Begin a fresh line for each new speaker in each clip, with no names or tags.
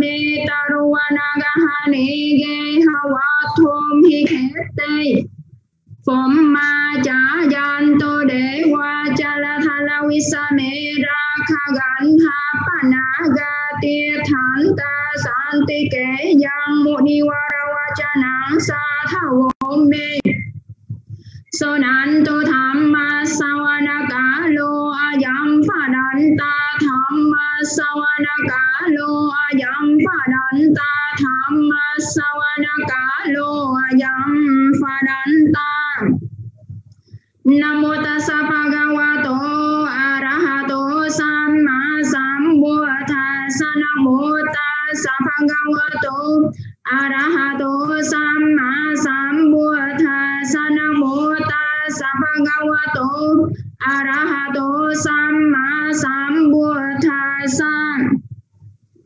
ni taruvanagahani ge hawathum hi khete phom ma cha jan to de wa cha la thala visane rakha gantha panaga ti than ta santi ke yang muni vara nang sa tha me sunanto thamma savanaka lo ayam phadanta thamma savanaka lo ayam phadanta thamma savanaka lo ayam phadanta namo tassa bhagavato arahato samma sambuddhassa namo tassa Sapangawato Arahato Samma Sambuddha Sanamota Sapangawato Arahato Samma Sambuddha San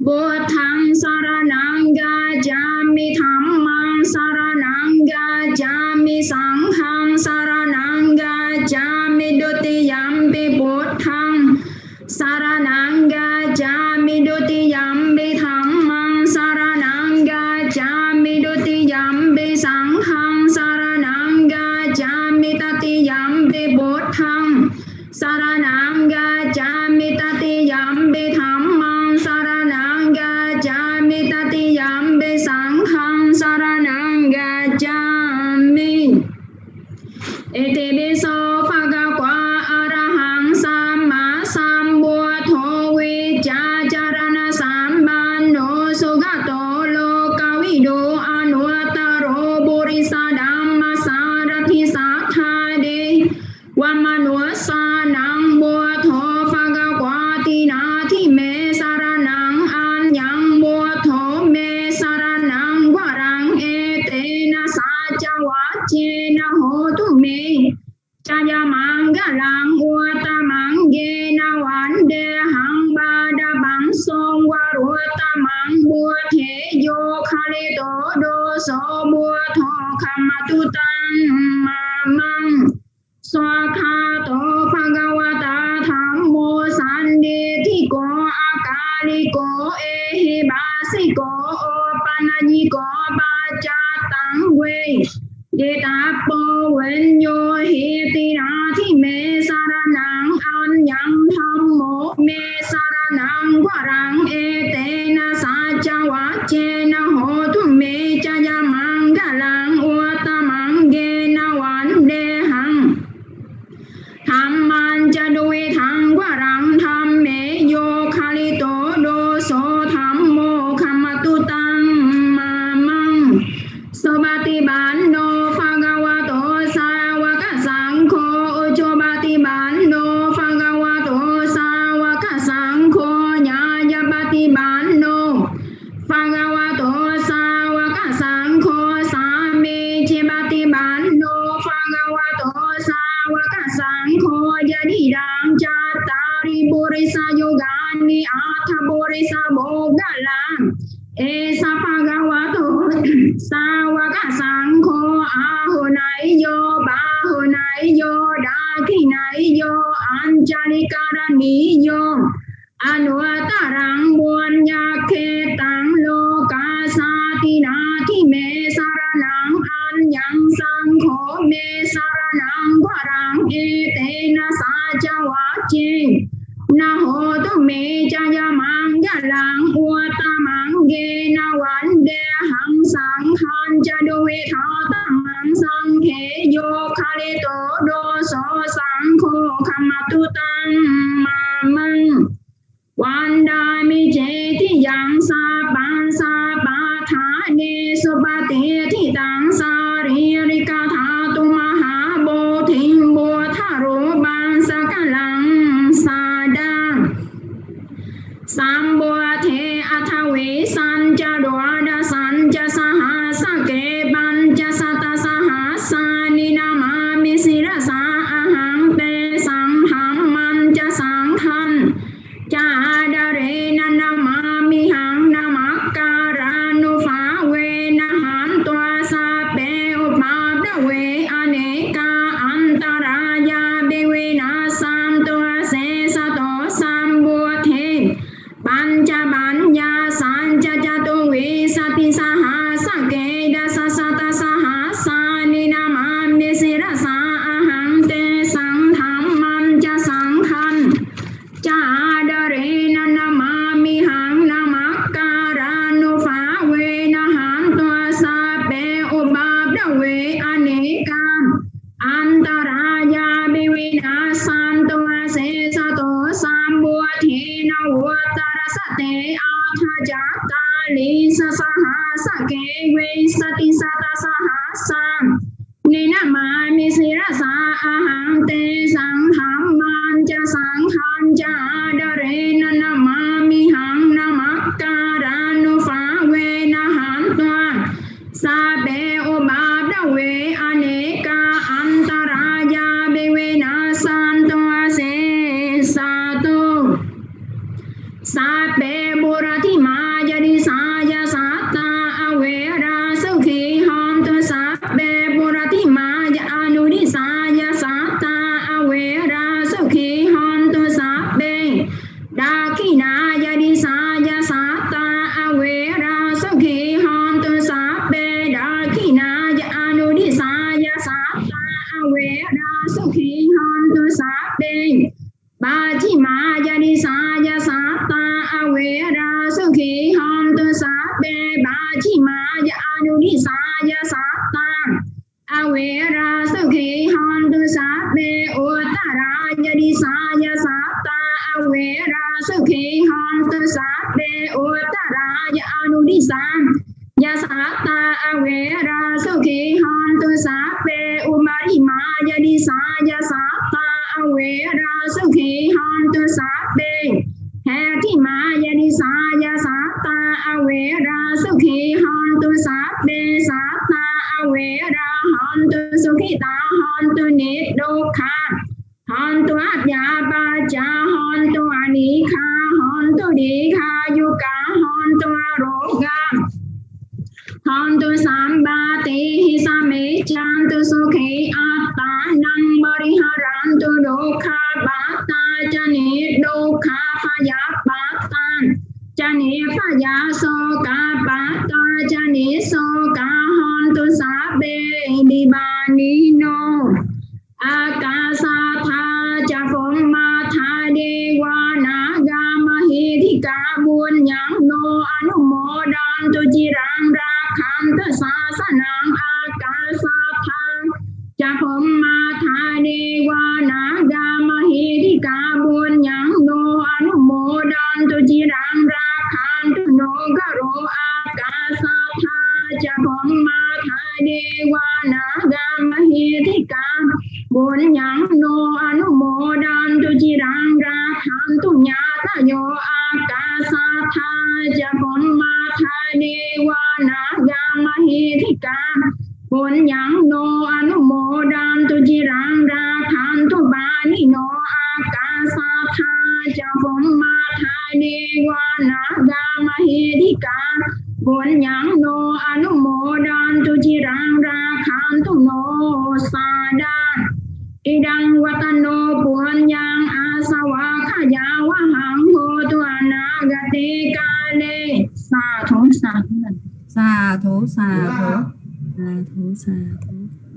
Buddhang Sarananga Jami Dhammang Sarananga Jami Sanghang Sarananga Jami Dutiyampi Buddhang Sarananga Jami Dutiyampi Dhammang gacchami duti yambi sangham saranam gacchami tati yambi buddham saranam saw sape morati mai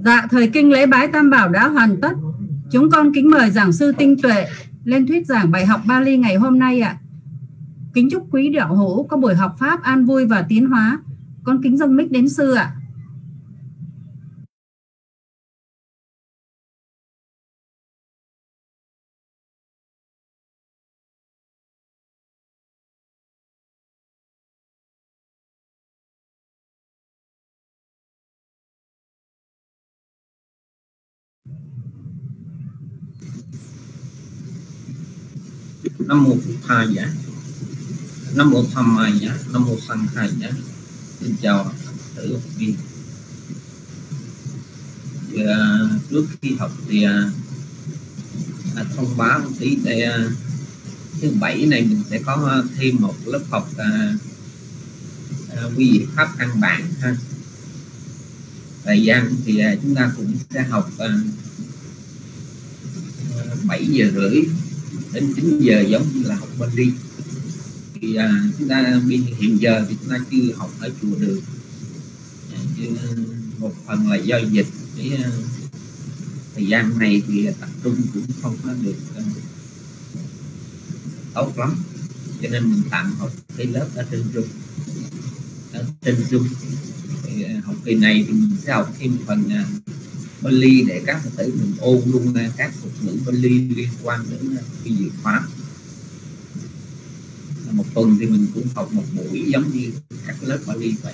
Dạ
thời kinh lễ bái tam bảo đã hoàn tất. Chúng con kính mời giảng sư Tinh Tuệ lên thuyết giảng bài học Bali ngày hôm nay ạ. Kính chúc quý đạo hữu có buổi học Pháp an vui và tiến hóa. Con kính dâng mic đến sư ạ.
Nam mô phật thầy giả nam mô tham mai giả nam mô sanh thầy giả xin chào tử học viên. À, trước khi học thì à, à, thông báo một tí để à, thứ bảy này mình sẽ có thêm một lớp học à, à, quy vị pháp căn bản ha. Thời gian thì à, chúng ta cũng sẽ học à, à 7 giờ rưỡi đến 9 giờ giống như là học bên đi. Thì à, chúng ta hiện giờ thì chúng ta chưa học ở chùa được. Dạ, à, chứ một phần là do dịch cái à, thời gian này thì tập trung cũng không có được à, tốt lắm. Cho nên mình tạm học cái lớp ở trên trung ở trên trung thì, à, học kỳ này thì mình sẽ học thêm phần uh, Bali để các phật tử mình ôn luôn các thuật ngữ Bali liên quan đến ờ, cái gì pháp một tuần thì mình cũng học một buổi giống như các lớp Bali vậy.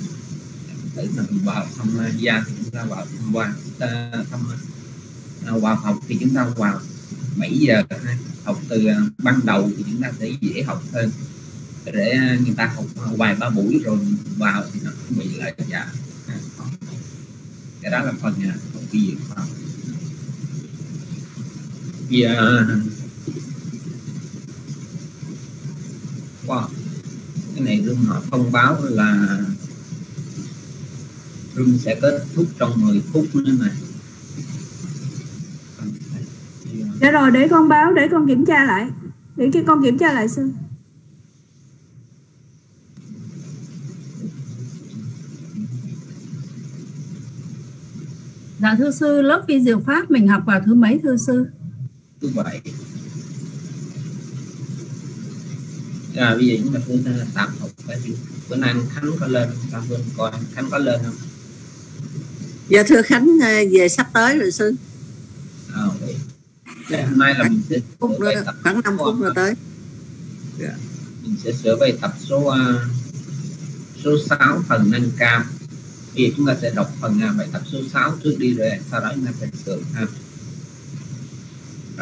Tự mình vào thăm gia thì chúng ta vào tham quan, ta thăm à, vào học thì chúng ta vào 7 giờ học từ ờ, ban đầu thì chúng ta sẽ dễ học hơn. Để ờ, người ta học vài ba buổi rồi vào thì nó bị lại dạ cái đó là phần nhà cái gì khoa giờ dạ. wow. cái này rung họ thông báo là rung sẽ kết thúc trong 10 phút nữa này
Dạ rồi, để con báo, để con kiểm tra lại để cho con kiểm tra lại xem.
Dạ thưa sư, lớp vi diệu pháp mình học vào thứ mấy thưa sư?
Thứ bảy. À, bây giờ chúng ta cũng tạm học cái gì? Bữa nay Khánh có lên, cảm ơn coi Khánh có lên không?
Dạ thưa Khánh ờ, về sắp tới rồi sư.
À, vậy hôm nay là mình sẽ
phút nữa khoảng 5 phút nữa tới.
Dạ. mình sẽ sửa bài tập số uh, số 6 phần nâng cao thì chúng ta sẽ đọc phần à, bài tập số 6 trước đi rồi sau đó chúng ta sẽ sửa ha.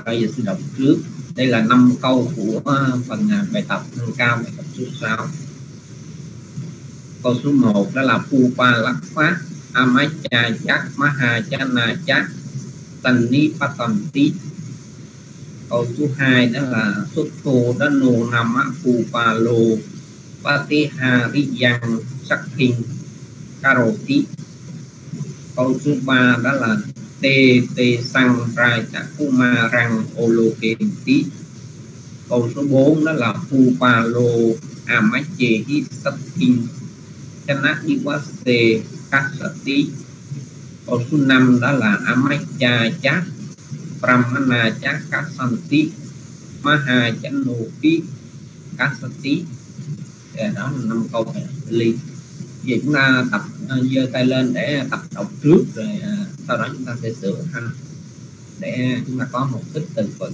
Bây giờ xin đọc trước. Đây là năm câu của à, phần à, bài tập nâng cao bài tập số 6 câu số 1 đó là phu pa lắc phát amacha chắc maha chana chắc tần ni patanti câu số 2 đó là xuất thô đó nô nam phu pa lô pati ha ri yang sắc hình karoti câu số 3 đó là tê tê sang rai ma răng olokenti câu số 4 đó là phu pa lô amache hi sathin chana diwase kasati câu số 5 đó là amacha chát Brahmana Chakasanti Maha Chanopi Kasati yeah, đó là năm câu ly giờ chúng ta tập ờ, giơ tay lên để tập đọc trước rồi ờ, sau đó chúng ta sẽ sửa ha để chúng ta có một ít từ vựng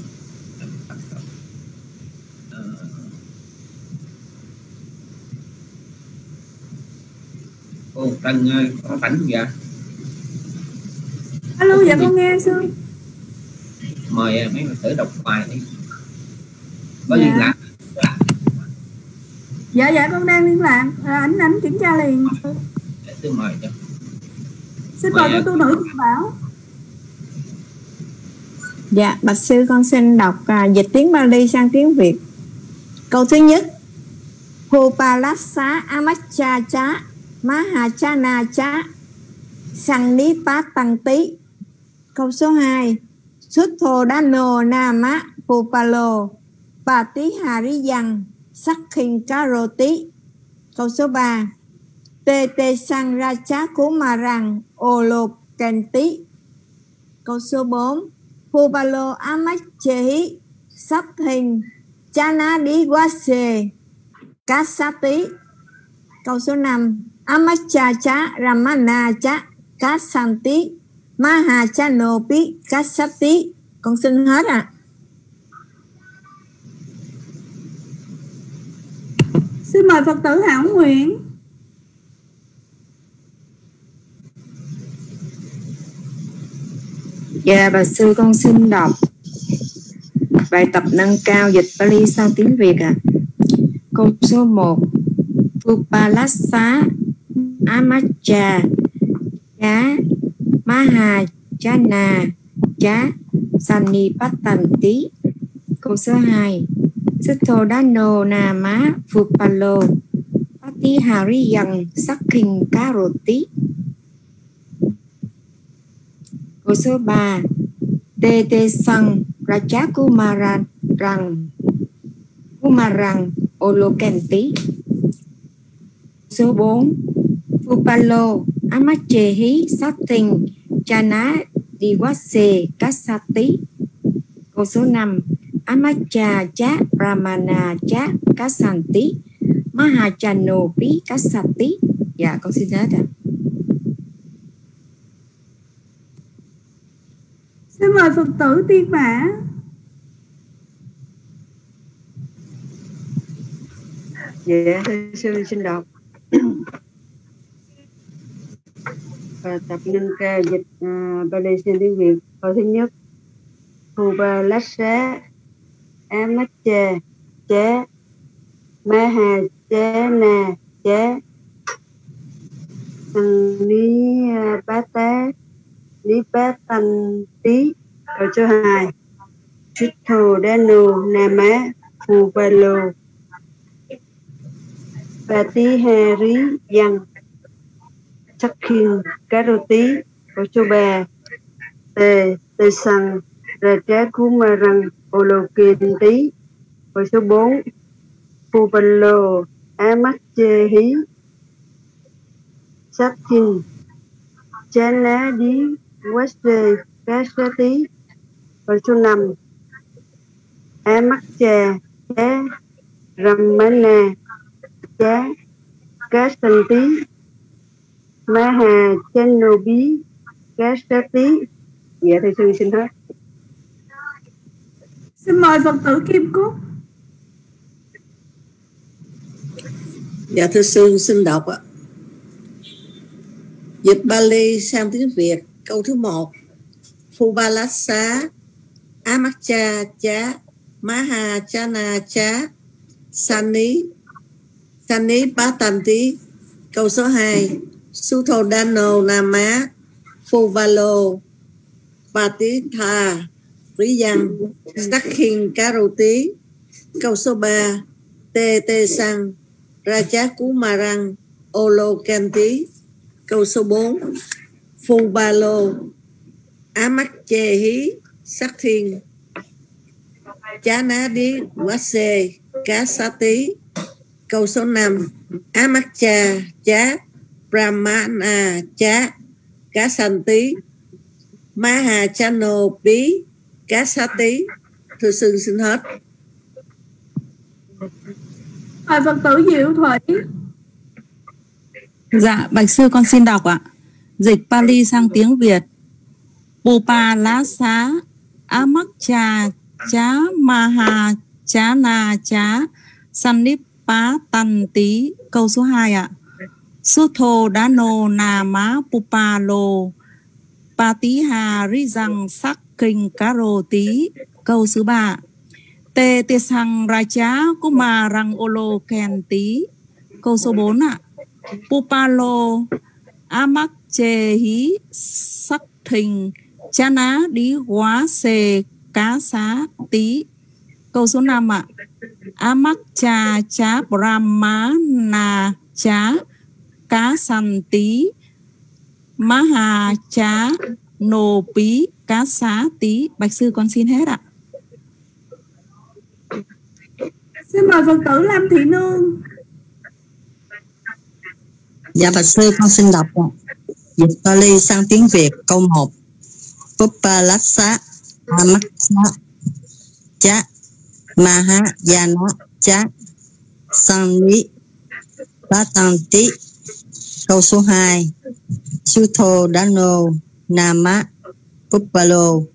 cô Trân ơi có rảnh dạ
alo dạ con nghe sư
mời mấy người thử đọc bài đi. Có dạ. liên lạc
dạ dạ con đang liên lạc à, ảnh ảnh kiểm tra liền
tôi mời cho
xin mời cô tu nữ bảo
Dạ, bạch sư con xin đọc à, dịch tiếng Bali sang tiếng Việt. Câu thứ nhất. Hupalassa amacha cha mahachana cha sang ni pa tăng tí. Câu số 2. Sutthodano Nama Pupalo Patihariyan Sakhin Karoti Câu số 3 Tê Tê Sang Racha kèn tí. Câu số 4 Phu ba lô á mách chê hí sắp hình cha ná đi quá Sakhin cá Diwase tí. Câu số 5 Á mách cha chá ramana chá, cá san tí ma hà cha nô bí cá Mahachanopi tí. con xin hết ạ à.
Xin mời phật tử hảo Nguyễn.
Dạ bà sư, con xin đọc bài tập nâng cao dịch Pali sang tiếng Việt ạ. À. Câu số 1 Upalassa Amacha Chá Maha Chana Chá Sanipatanti Câu số 2 Sutthodano Nama Phupalo Patihariyan Sakhin Karoti Câu số 3 Tê Tê Sang Raja Kumaran Rang. Kumarang Olokenti Số 4 Upalo Amachehi Satin Chana Diwase Kasati Câu số 5 Amacha Cha Brahmana Cha Kasanti Mahachano Pi Kasati Dạ con xin hết ạ
Xin mời Phật tử tiên mã
Dạ, thưa sư xin đọc. Và tập nâng ca dịch uh, Bali xin tiếng Việt. Câu thứ nhất. Huba Lassa Amacha Cha Maha Cha Na Cha Tăng Ni Bata Ni Batan Tí. Câu số 2. Chitto rí dằn chắc khiên cá rô tí. Câu số 3 Tề Tề Sang Raja Kumarang Olokinti Hồi số 4 Pupalo Amachehi Sathin Chana Di Weste Kasati Hồi số 5 Amakcha Cha Ramana Cha Kasanti Maha Chanobi Kasati Dạ thầy sư xin hết
Xin mời Phật tử Kim Cúc.
Dạ thưa sư, xin đọc ạ. Dịch Bali sang tiếng Việt, câu thứ một. Phubalasa Amacha Cha, Maha Chana Cha, Sani Sani Patanti câu số 2 Suthodano Nama Phuvalo Patitha Riyan Stakhin Tí, câu số 3 Tê Tê Sang Raja Can Tí, câu số 4 Phu Ba Lô, Á Mắt Chê Hí, Sắc Thiên Chá Ná Đi Xê, Cá Sa Tí câu số 5 Amakcha Chá Brahmana Chá Cá Sành Tí Maha Chano Bí Cá Sa Tí Thưa sư xin hết
Mời Phật tử Diệu Thủy
Dạ, Bạch Sư con xin đọc ạ. Dịch Pali sang tiếng Việt. Pupa lá xá Amak cha chá maha chá na chá Sanippa tan tí câu số 2 ạ. Sutho dano na má pupa lô pa tí hà ri rằng sắc kinh cá rô tí. Câu thứ ba, Tê tê sang ra chá cú mà răng ô lô kèn tí. Câu số 4 ạ. Pupalo Amak chê hí, sắc thình cha ná đi quá xê cá xá tí. Câu số 5 ạ, Amak cha chá Brahma na chá cá săn tí. Maha chá nô pí cá xá tí. Bạch sư con xin hết ạ.
Xin mời Phật tử Lâm Thị Nương.
Dạ bạch sư con xin đọc ạ. Dịch Pali sang tiếng Việt câu 1 Pupalassa Amaksa Cha Maha Yana Cha Sangni Patanti Câu số 2 Sutho Dano Nama Pupalo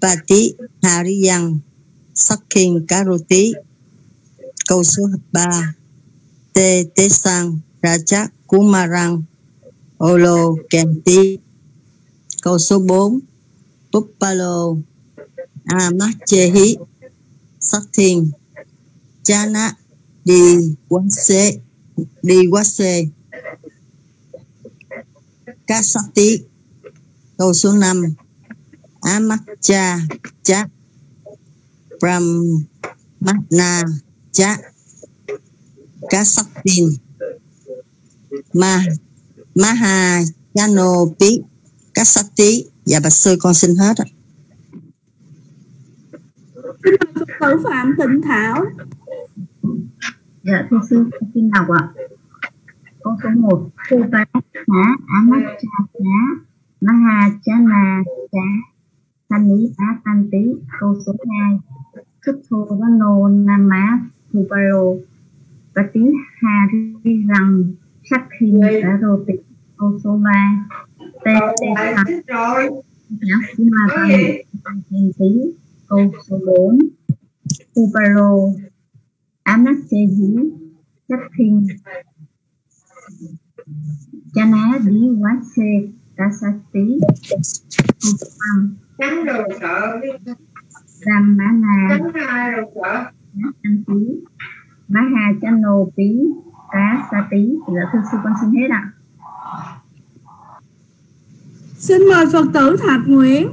Pati Hariyang Sakhin Karuti. Câu số 3 Tê Te Sang Raja Kumarang, Olo Kenti Câu số 4 Pupalo Amachehi Sakhin Chana Di Wase Di Wase Kasati Câu số 5 Amacha Cha. Brahmana Cha. Kasaktin. Ma Maha Yano Pi Kasati Dạ bạch sư con xin hết ạ.
Tử Phạm Tịnh Thảo.
Dạ thưa sư, con xin đọc ạ. Câu số 1, Phu Tá Xá Amacha Xá Maha Chana Chá thanh lý á tan tí câu số 2 Kitho Vano Nama Hubaro và tiếng Hà rằng sắc khi đã rô tịch câu số 3 Tê Tê Thật Giáo Chí Ma Văn Thiên Tí câu số 4 Hubaro Anastasia Chắc Kinh Chana Đi Quá Sê Kasati Câu
số 5 tránh đồ sợ
rằng
má na tránh ha đồ sợ.
Ăn tí. Má hà chăn nô tí. Cá sa tí. Là thưa sư con xin hết ạ. À.
xin mời phật tử thạch nguyễn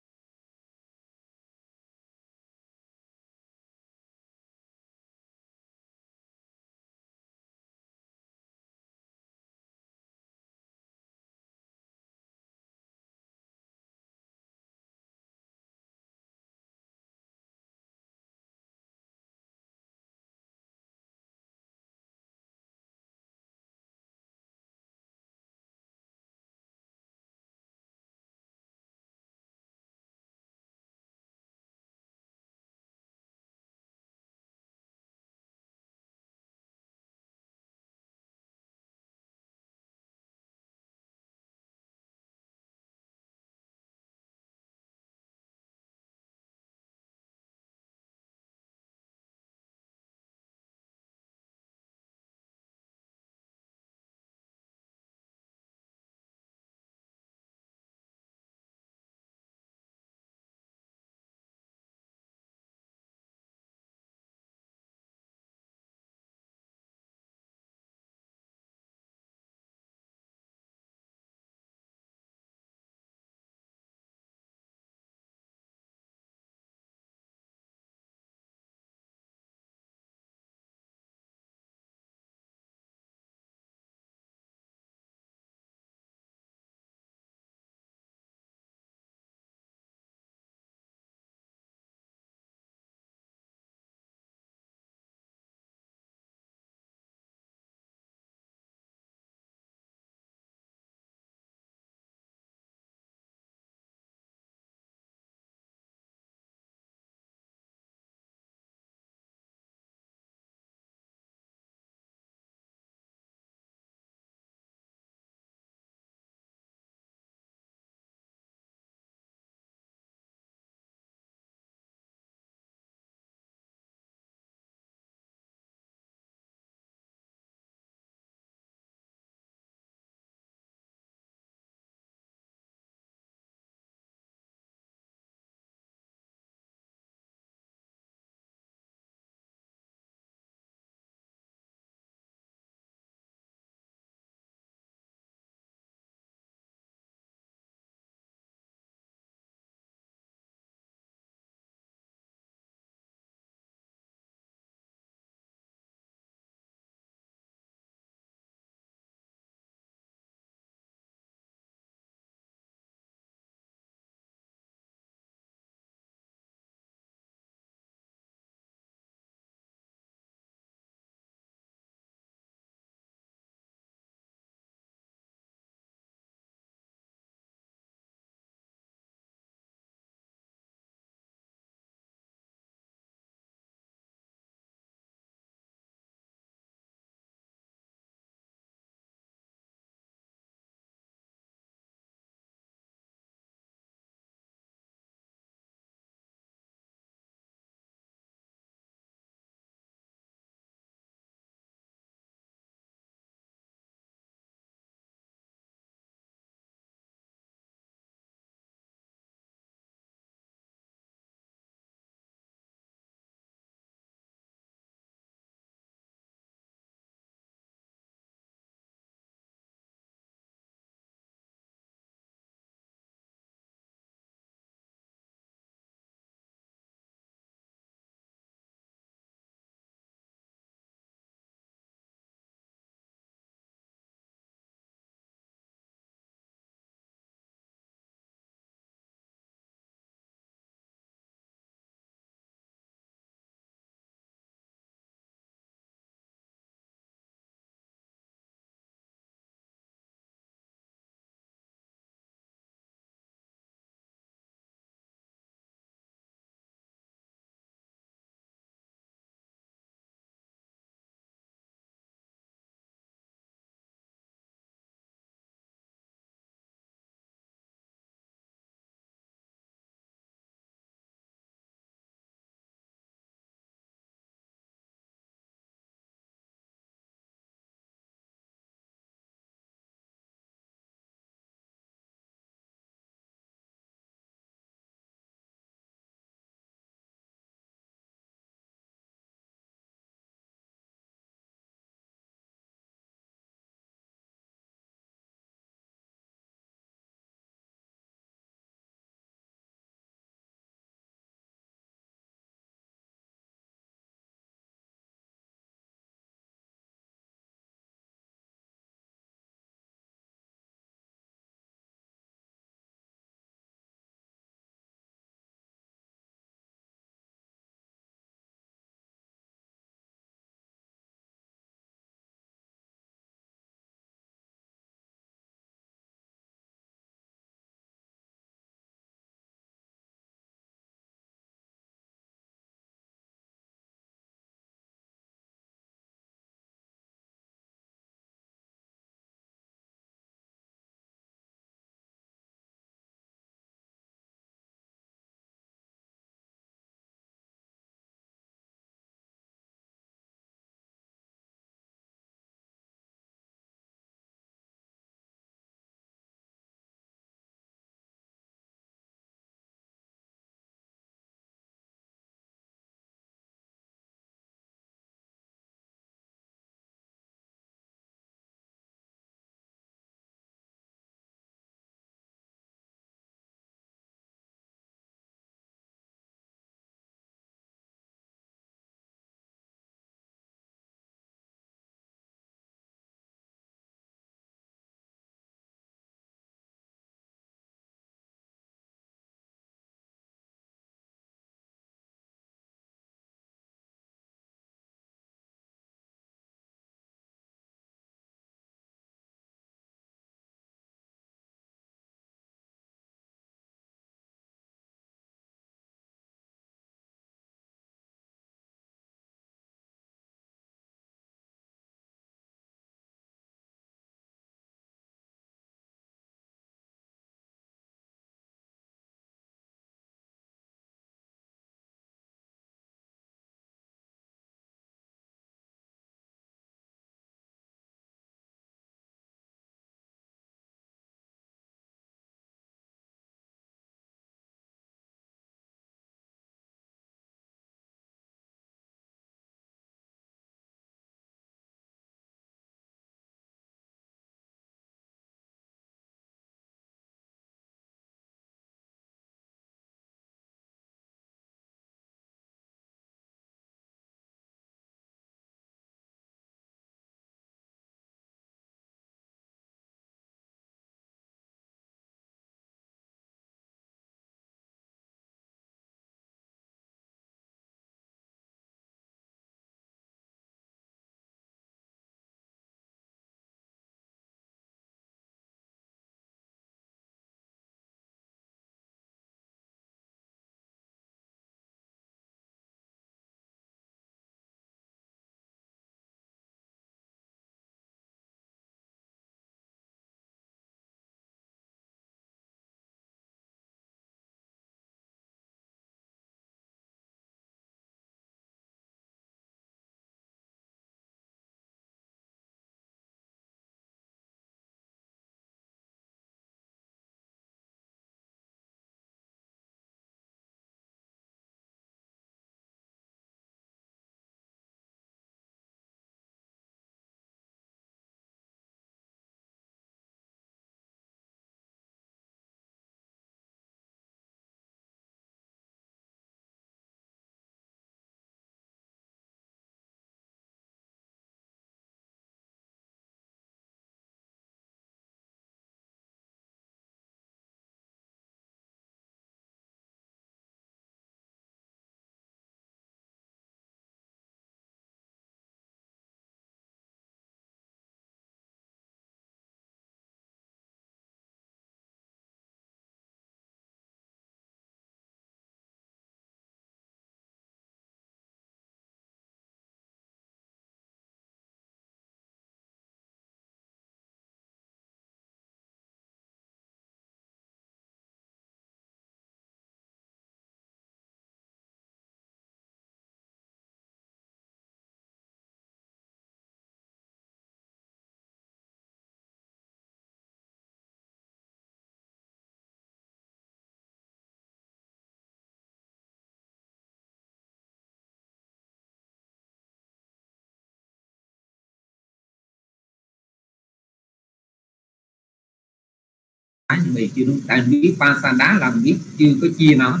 mà chưa đúng tại biết pasada là biết chưa có chia nó.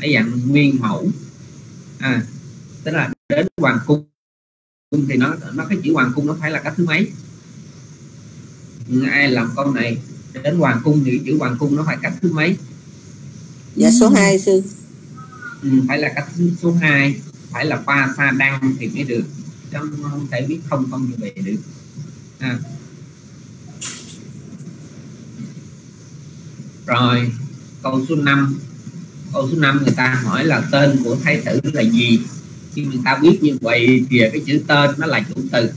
Ở dạng nguyên mẫu. À tức là đến hoàng cung thì nó nó cái chữ hoàng cung nó phải là cái thứ mấy? Ai làm câu này đến hoàng cung thì chữ hoàng cung nó phải cách thứ mấy?
Dạ số 2 sư.
Ừ, phải là cách số 2 phải là pa sa đăng thì mới được. Chứ không thể biết không không như vậy được. À. rồi câu số 5 câu số 5 người ta hỏi là tên của thái tử là gì? Khi người ta biết như vậy thì cái chữ tên nó là chủ từ.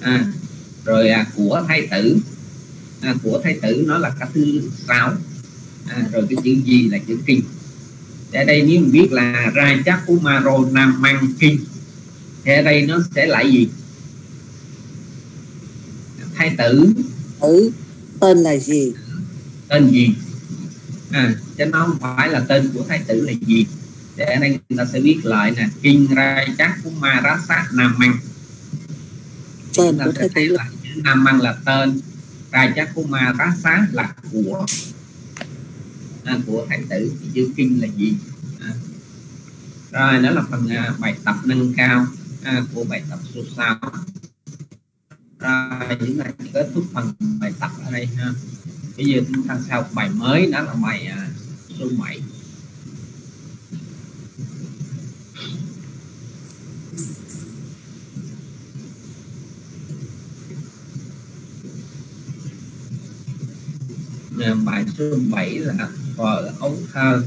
À, rồi à, của thái tử. À, của thái tử nó là cái thứ sáu. À, rồi cái chữ gì là chữ kinh. Ở đây nếu mình biết là ra chắc của maro nam mang kinh thì ở đây nó sẽ lại gì? Thái tử.
Tử tên là gì?
Tên gì? À, chứ nó không phải là tên của thái tử là gì? Để ở đây người ta sẽ viết lại nè. Kinh ra chắc của marasa nam mang
tên của thái tử.
là nam mang là tên ra chắc của marasa là của à, của thái tử. Chữ kinh là gì? À. rồi đó là phần à, bài tập nâng cao à, của bài tập số 6 rồi những này kết thúc phần bài tập ở đây ha bây giờ chúng ta sau bài mới đó là bài à, số 7 bài số 7 là vợ ấu thơ.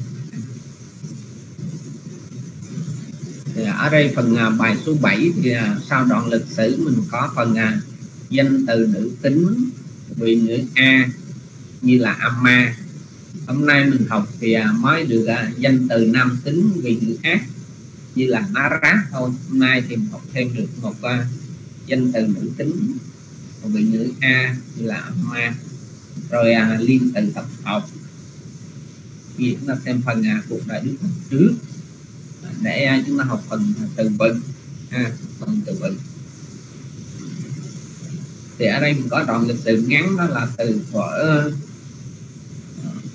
Thì ở đây phần à, bài số 7 thì à, sau đoạn lịch sử mình có phần à, danh từ nữ tính vị ngữ a như là amma. Hôm nay mình học thì à, mới được à, danh từ nam tính vị ngữ ác như là nara thôi. Hôm nay thì mình học thêm được một à, danh từ nữ tính vị ngữ a như là amma. Rồi à, liên từ tập học thì chúng ta xem phần à, cuộc đại đức phần trước để à, chúng ta học phần từ vựng à, phần từ vựng. Thì ở đây mình có đoạn lịch sử ngắn đó là từ thuở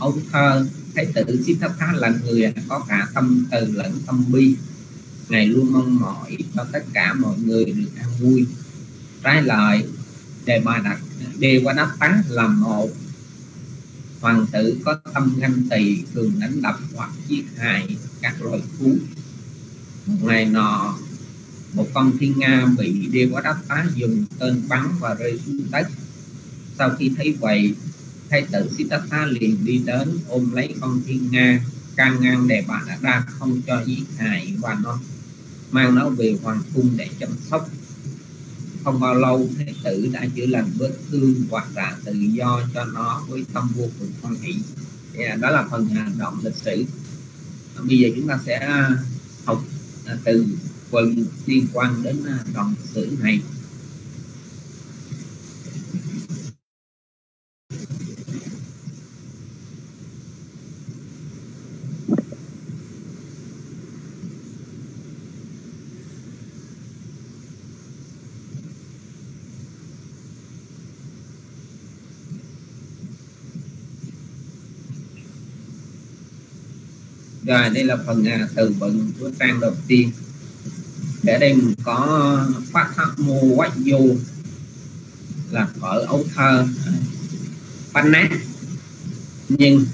ông thơ thái tử Siddhartha là người có cả tâm từ lẫn tâm bi. Ngài luôn mong mỏi cho tất cả mọi người được an vui. Trái lại, đề bà đặt đề qua đáp tán là một. Hoàng tử có tâm ganh tỳ thường đánh đập hoặc giết hại các loài thú. Một ngày nọ, một con thiên nga bị đê quá đáp phá dùng tên bắn và rơi xuống đất. Sau khi thấy vậy thái tử Siddhartha liền đi đến ôm lấy con thiên nga can ngăn để bà đã ra không cho giết hại và nó. Mang nó về hoàng cung để chăm sóc. Không bao lâu thái tử đã chữa lành vết thương hoặc là tự do cho nó với tâm vô cùng hoan hỷ. Yeah, đó là phần hành động lịch sử. Bây giờ chúng ta sẽ học à, từ phần liên quan đến à, đoạn lịch sử này. Rồi đây là phần à, từ vựng của trang đầu tiên. Để đây mình có phát thắc mô quách du là ở ấu thơ à, banh nát. Nhưng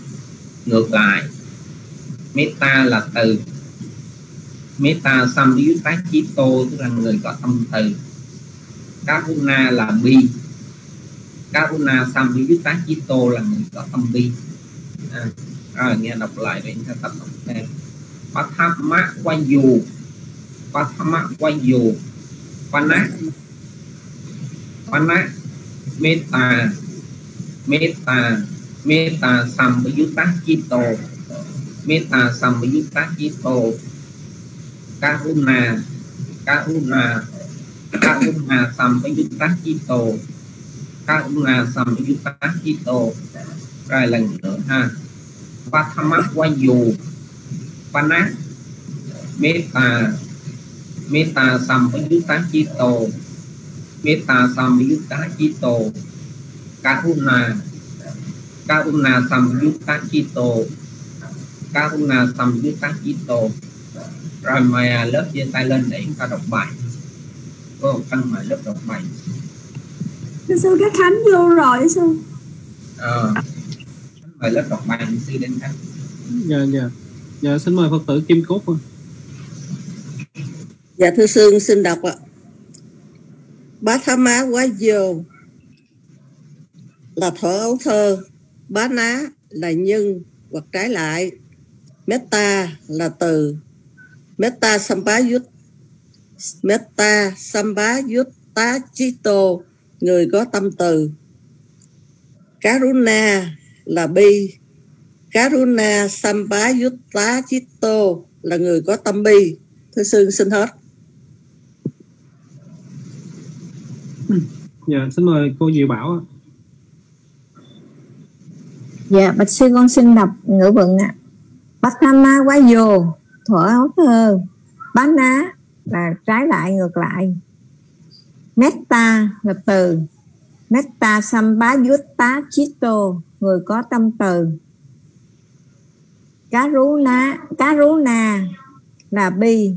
ngược lại meta là từ meta xăm yếu tác chí tô tức là người có tâm từ. Karuna là bi. Karuna xăm yếu tác chí tô là người có tâm bi. À, à nghe đọc lại để chúng ta tập đọc thêm. Pathamma Vayu Pathamma Vayu Pana. Pana. Meta. Meta. Meta Sambayutta Chito Meta Sambayutta Chito Karuna. Karuna. Karuna Sambayutta Chito Karuna Sambayutta Chito rồi lần nữa ha. Pathamavayu Pana Meta Meta Sampayutta Chito. Meta Sampayutta Chito. Karuna Karuna Samyutta Chito. Karuna Samyutta Chito. Rồi mày lớp chia tay lên để chúng ta đọc bài. Có một căn mà lớp đọc bài.
Sao các khánh vô rồi sao?
Ờ mời lớp đọc bài sư đến khánh
dạ dạ dạ xin mời phật tử kim cốt ạ.
Dạ thưa Sương xin đọc ạ. Bá Thá Má Quá Dô là thở ấu thơ, bá ná là nhân hoặc trái lại, metta là từ, metta sambhayut, metta sambhayutta chito, người có tâm từ. Karuna là bi, Karuna sambhayutta chito là người có tâm bi. Thưa Sương xin hết.
dạ xin mời cô diệu bảo.
Dạ, Bạch Sư con xin đọc ngữ vựng ạ. Bát tham ma quá vô, thuở áo thơ, bán ná là trái lại ngược lại. Metta là từ, Metta Sambhayutta Chitto, người có tâm từ. Karuna, Karuna là bi.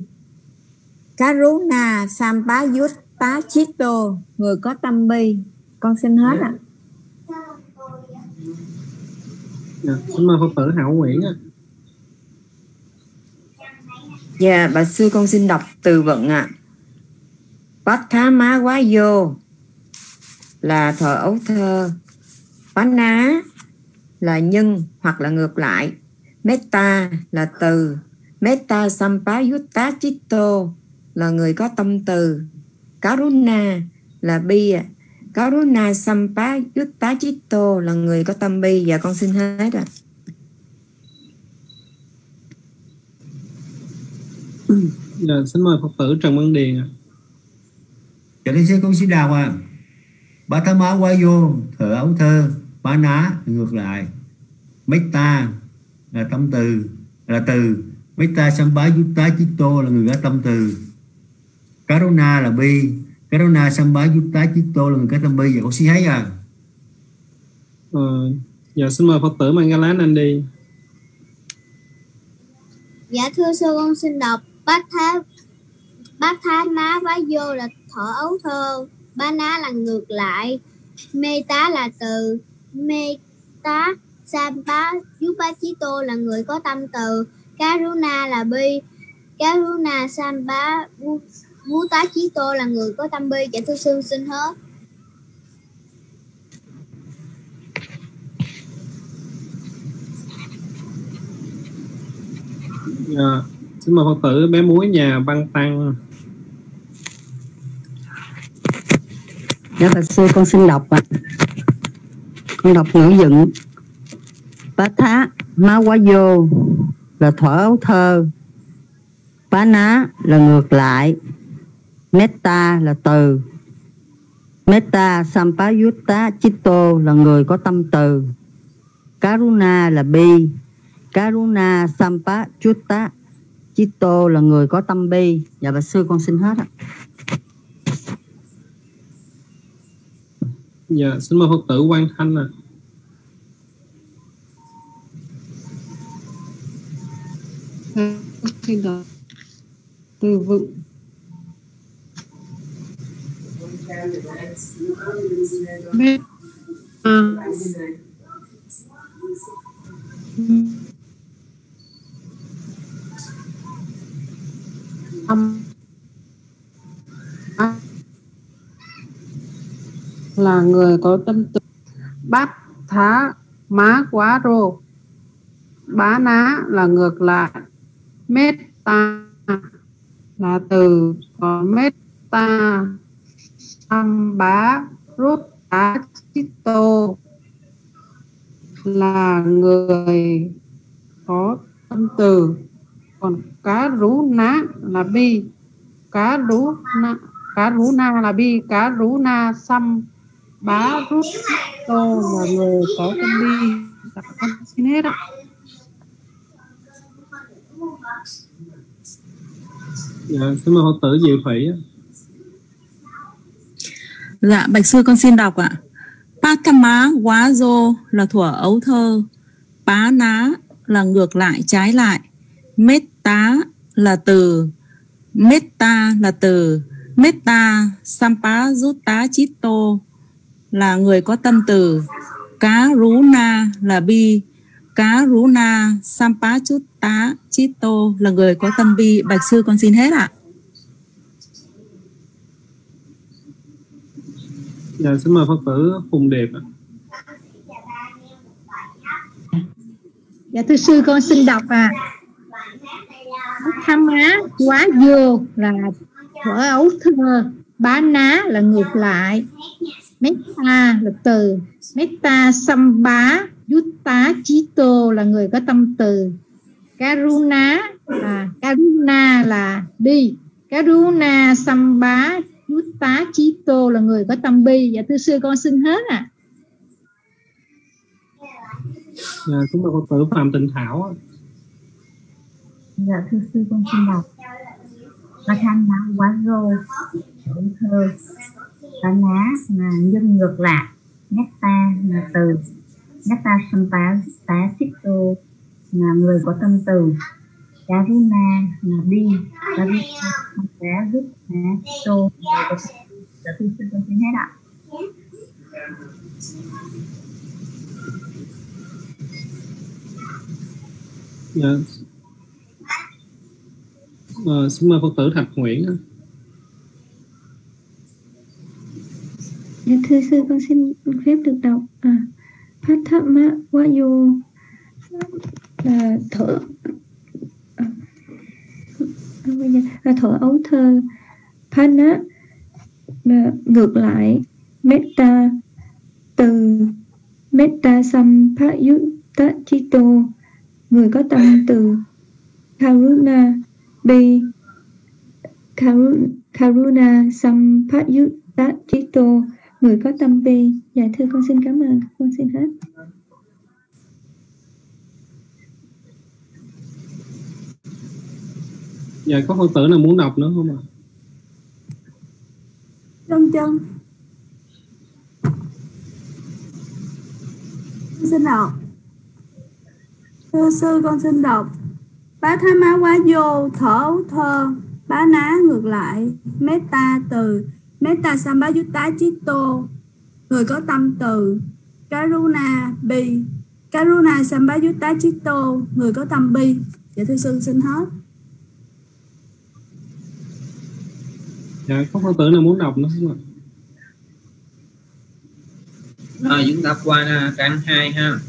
Karuna Sambhayutta Chitto, người có tâm bi. Con xin hết ạ.
dạ xin mời phật tử hảo nguyễn ạ.
Dạ, bà sư con xin đọc từ vựng ạ. Bát thá má quá vô là thợ ấu thơ. Bán ná là nhân hoặc là ngược lại. Metta là từ. Metta sampayutta chitto là người có tâm từ. Karuna là bi ạ. Karuna sampayutta chitto là người có tâm bi. Dạ con xin hết ạ.
dạ xin mời phật tử trần văn điền ạ.
Dạ thưa sư con xin đào à Bá thá má quá vô Thở ấu thơ Bá ná ngược lại. Metta là tâm từ Là từ. Metta sambá yutta chitto là người có tâm từ. Karuna là bi. Karuna sambá yutta chitto là người có tâm bi. Dạ con xin thấy à.
Ờ, dạ xin mời phật tử Mangalan anh đi.
Dạ thưa sư con xin đọc bát thá bát thá ná bá vô là thở ấu thơ. Bá ná là ngược lại. Mê tá là từ mê tá sam bá giúp bá chí tô là người có tâm từ. Karuna là bi. Karuna sam bá Vu- Vú tá chí tô là người có tâm bi. Dạ thưa sư xin hết
dạ xin mời phật tử bé muối nhà văn tăng.
Dạ bạch sư con xin đọc ạ. Con đọc ngữ dựng. Bá thá má quá vô, là thở ấu thơ. Bá ná là ngược lại. Metta là từ. Metta, Sampayutta, Chitto là người có tâm từ. Karuna là bi. Karuna, Sampayutta, Chitto là người có tâm bi. Dạ bà sư, con xin hết ạ.
Dạ xin mời phật tử quang thanh ạ.
Xin từ vựng bên à, là người có tâm tư. Bát thá má quá rô. Bá ná là ngược lại. Metta là từ, còn metta âm bá rút tá tô là người có tâm từ còn cá rú ná là bi. Cá rú na cá rú na là bi, cá rú na xăm bá rút tô là người có tâm bi dạ con xin hết ạ
dạ xin mời phật tử diệu thủy ạ.
Dạ, Bạch Sư con xin đọc ạ. Patama Wazo là thuở ấu thơ. Pá ná là ngược lại trái lại. Metta là từ. Metta là từ. Metta Sampajutta Chitto là người có tâm từ. Cá rú na là bi. Cá rú na Sampajutta Chitto là người có tâm bi. Bạch sư con xin hết ạ.
Dạ, xin mời Phật tử Phùng Điệp ạ.
Dạ thưa sư con xin đọc à Tham á quá vô là thuở ấu thơ Bá ná là ngược lại Metta là từ. Metta xăm bá Yutta chí tô là người có tâm từ. Karuna là Karuna là đi Karuna xăm bá Yutta chí tô là người có tâm bi. Dạ thưa sư con xin hết ạ. À.
Dạ, mời Phật tử Phạm Tịnh Thảo.
Dạ thưa sư con xin đọc. Và thanh ná quá rô thơ và ná là nhân ngược lại. Netta là từ Netta Sampa Tá Sito là người có tâm từ. Karuna là bi Karuna Sampa giúp Tá Sito người có tâm tôi Dạ con xin hết ạ.
Dạ. Uh, xin mời Phật tử Thạch Nguyễn
Dạ thưa sư con xin phép được đọc à, Patama Vayu là thở à, à, là thở ấu thơ. Pana là ngược lại Metta từ Metta Sampayutta Chito người có tâm từ Karuna Bi Karuna, Karuna Sampayutta Chito người có tâm bi. Dạ thưa con xin cảm ơn. Con xin hết.
Dạ, có Phật tử nào muốn đọc nữa không ạ?
chân chân xin đọc. Thưa sư con xin đọc. Bá tha má quá vô thở thơ Bá ná ngược lại Meta từ Meta Sambhayutta Chitto Người có tâm từ. Karuna Bi. Karuna Sambhayutta Chitto Người có tâm bi. Dạ thưa sư xin hết.
Dạ, có Phật tử nào muốn đọc nữa không ạ?
Rồi chúng ta qua à, trang 2 ha.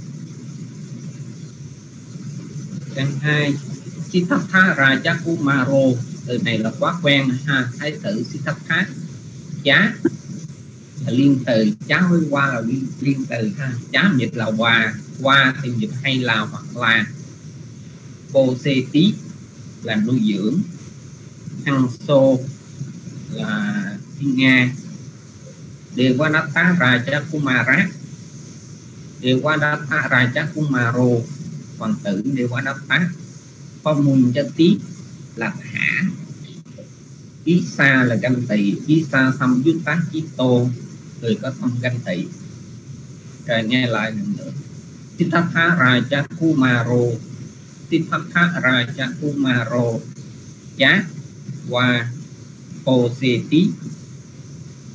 Trang 2 Siddhartha Rajakumaro từ này là quá quen ha. Thái tử Siddhartha giá. Là liên từ chá với qua là liên, liên từ ha. Chá dịch là hòa qua thì dịch hay là hoặc là cô xê tí là nuôi dưỡng. Thăng xô là thiên nga. Devanatta Raja Kumara. Devanatta Raja Kumaro. Hoàng tử Devanatta Pamunjati là thả. Isa là ganh tị. Isa Samyutta tô, người có tâm ganh tị. Rồi nghe lại lần nữa. Siddhartha Raja Kumaro Siddhartha Raja Kumaro Giá Hoa Poseti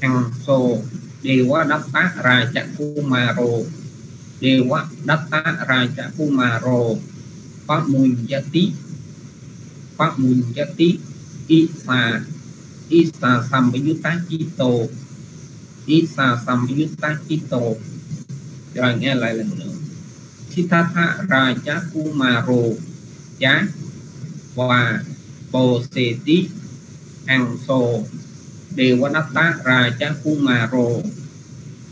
Hằng Sô Dewa Datta Raja Kumaro Dewa Datta Raja Kumaro Pamunjati Pamunjati Isa Isa Samyutta Chito Isa Samyutta Chito rồi nghe lại lần nữa. Siddhartha Raja Kumaro. Chá Và Poseti Hằng Sô Devanatta Raja Kumaro.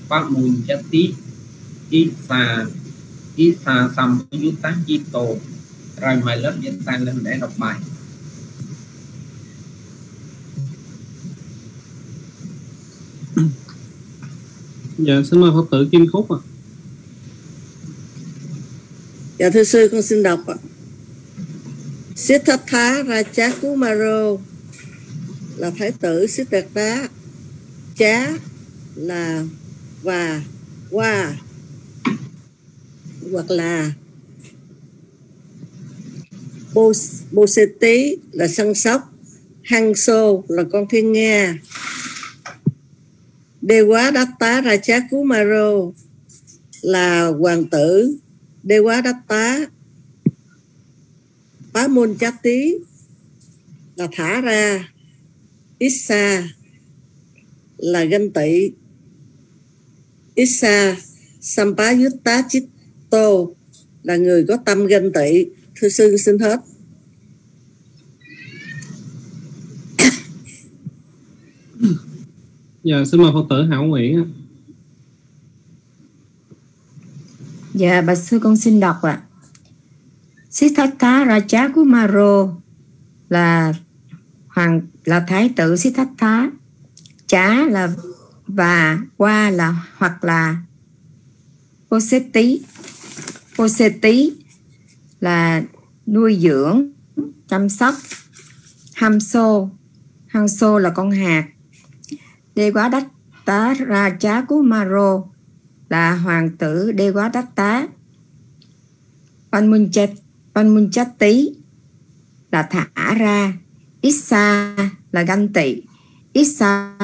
Pamunjati Isa. Isa Samyutta Chito rồi mời lớp dân tay lên để đọc bài.
Dạ, xin mời Phật tử Kim Khúc ạ.
Dạ thưa sư con xin đọc ạ. Siddhartha Rajakumaro là thái tử Siddhartha Chá là và qua hoặc là Bô, Bô Sê là săn sóc Hăng Sô là con thiên nga Đê Quá Đát Tá là hoàng tử Đê Quá Đát Tá Bá Môn Chá Tí là thả ra. Issa là ganh tị. Issa Sampayutta Chitto là người có tâm ganh tị. Thưa sư, xin hết.
Dạ xin mời Phật tử Hảo Nguyễn ạ.
Dạ bạch sư con xin đọc ạ. À. Siddhartha Raja Kumaro là hoàng là thái tử Siddhartha. Chá là và qua là hoặc là Posetti. Posetti là nuôi dưỡng, chăm sóc. Hamso, Hamso là con hạt. Đê quá đắc tá ra chá cú Maro là hoàng tử tá. Panmunchat Panmunchati là thả ra. Issa là ganh tị. Issa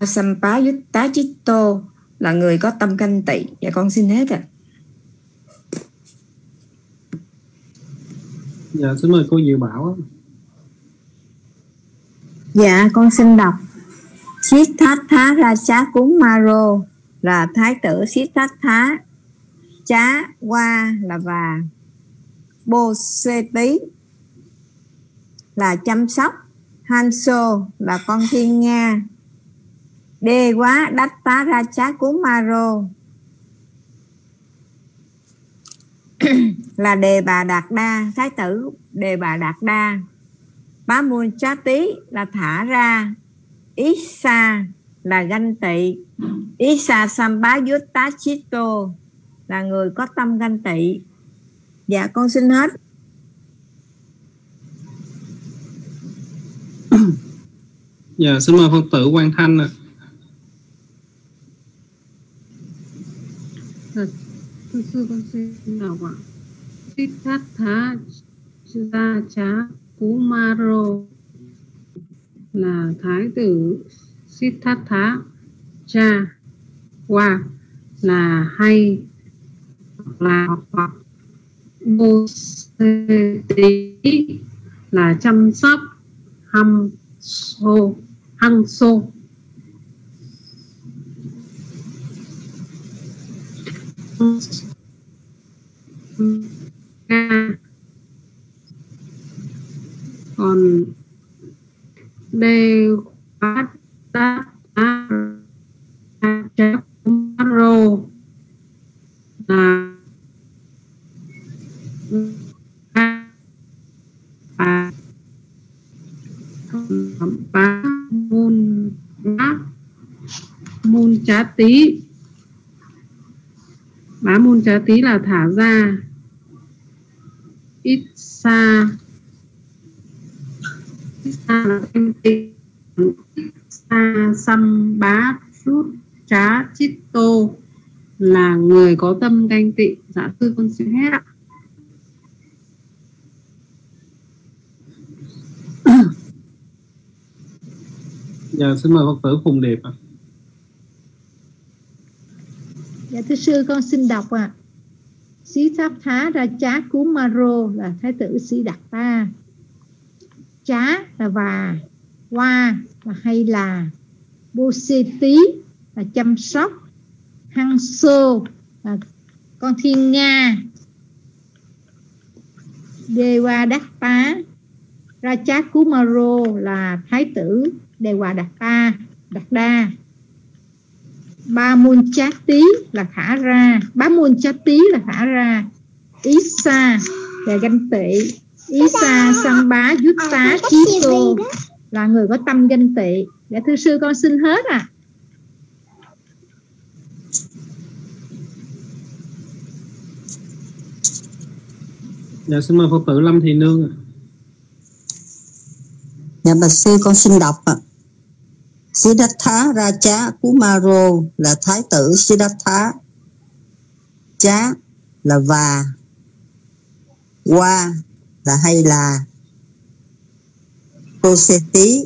Sampayutta Chitto là người có tâm ganh tị. Dạ con xin hết ạ. À.
Dạ xin mời cô Diệu Bảo.
Dạ con xin đọc Siddhartha Raja Kumaro là thái tử Siddhartha Chá Qua là và Bồ Sê Tí là chăm sóc Hanso là con thiên nga Đê quá đách tá ra chá cú Maro là đề bà Đạt Đa, thái tử đề bà Đạt Đa. Bá muôn Chá Tí là thả ra Isa là ganh tị. Isa Sambayutta Chito là người có tâm ganh tị. Dạ con xin hết.
Dạ xin mời phật tử Quang Thanh ạ.
À. thưa sư con xin đọc ạ. Siddhartha Raja Kumaro là thái tử Siddhartha cha qua là hay là hoặc vô tí là chăm sóc hăm xô hăng xô còn đều phát ta rô là ba ba môn môn trá tí. Bá môn trá tí là thả ra. Ít xa sa là thanh tịnh. Sa xăm bá sút trá chít tô là người có tâm canh tị dạ sư con xin hết ạ.
Dạ xin mời phật tử phùng điệp ạ.
Dạ thưa sư con xin đọc ạ. À. Sĩ Tháp Thá Ra Chá Cú Ma Rô là Thái tử Sĩ Đạt Ta Chá là và, Hoa là hay là, Bô Xê Tí là chăm sóc Hăng Sô là con thiên nga, Đề qua Đắc pá, Ra Chá Cú Ma Rô là Thái tử, Đề Hoa Đạt Ta Đạt Đa. Ba môn chát tí là thả ra, ba môn chát tí là thả ra Isa là ganh tị. Isa tá chí tô là người có tâm ganh tị. Dạ thưa sư con xin hết à
dạ xin mời phật tử lâm thị nương
dạ bạch sư con xin đọc ạ. À. Siddhartha Raja Kumaro là thái tử Siddhartha.
Chá là và. Qua là hay là cô Sê Tí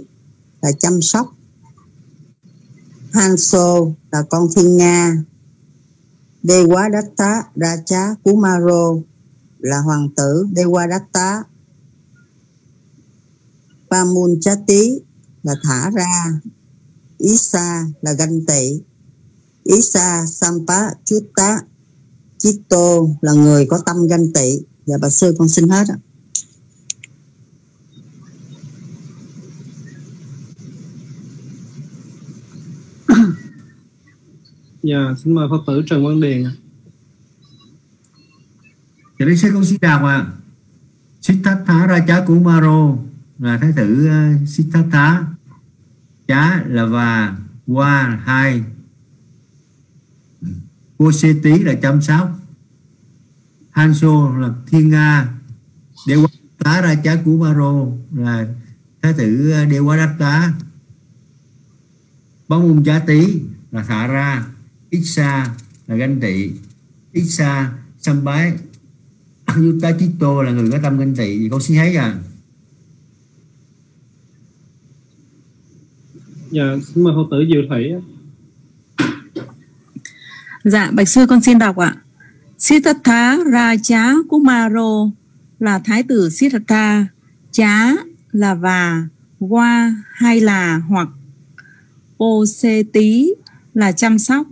là chăm sóc. Hanso là con thiên Nga. Dewadatta Raja Kumaro là hoàng tử Dewadatta Pamunchati là thả ra. Isa là ganh tị. Isa Sampa Chutta Chito là người có tâm ganh tị. Dạ bà sư con xin hết ạ.
Dạ, xin mời Phật tử Trần Văn Điền. ạ.
Dạ Đức Sư Công xin đọc ạ. Siddhartha Raja Kumaro là thái tử ờ, uh, Siddhartha. Chá là và, qua hai. Poseti là chăm sóc. Hanso là thiên nga. Dewadatta của maro là thái tử uh, Dewadatta. Bóng ung giá tí là thả ra. Ixa là ganh tị. Ixa xăm bái Yuta Chito là người có tâm ganh tị thì con xin thấy à
Dạ, xin mời Phật tử Diệu Thủy.
Dạ, Bạch Sư con xin đọc ạ. Siddhartha Raja Kumaro là thái tử Siddhartha, chá là và, qua hay là hoặc, Poseti là chăm sóc,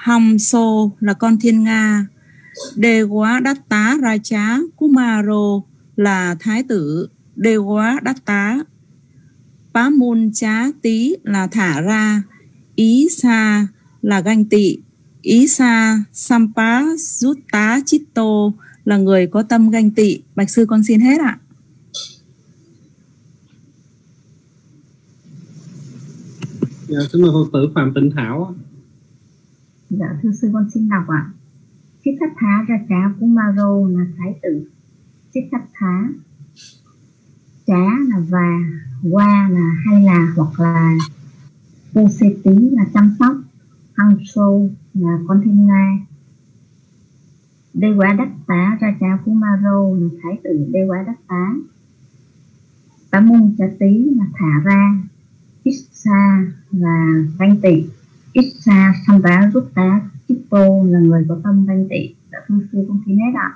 Hamso là con thiên Nga, Dewa Ra Chá Kumaro là thái tử Dewa Pá Môn Chá Tí là thả ra, Ý Sa là ganh tị, Ý Sa Sampa Jutta Chitto là người có tâm ganh tị. Bạch sư con xin hết ạ.
Dạ, xin mời Phật tử Phạm Tịnh Thảo.
Dạ thưa sư con xin đọc ạ. Siddhartha Raja Kumaro là thái tử Siddhartha. Trá là và, qua là hay là hoặc là Poseti là chăm sóc, Hanso là con thiên nga. Dewa Datta Raja Kumaro là thái tử Dewa Datta. Tamun tí là thả ra, Issa là ganh tị, Issa Sambha Rutta Chippo là người có tâm ganh tị. Dạ thưa sư con xin hết ạ.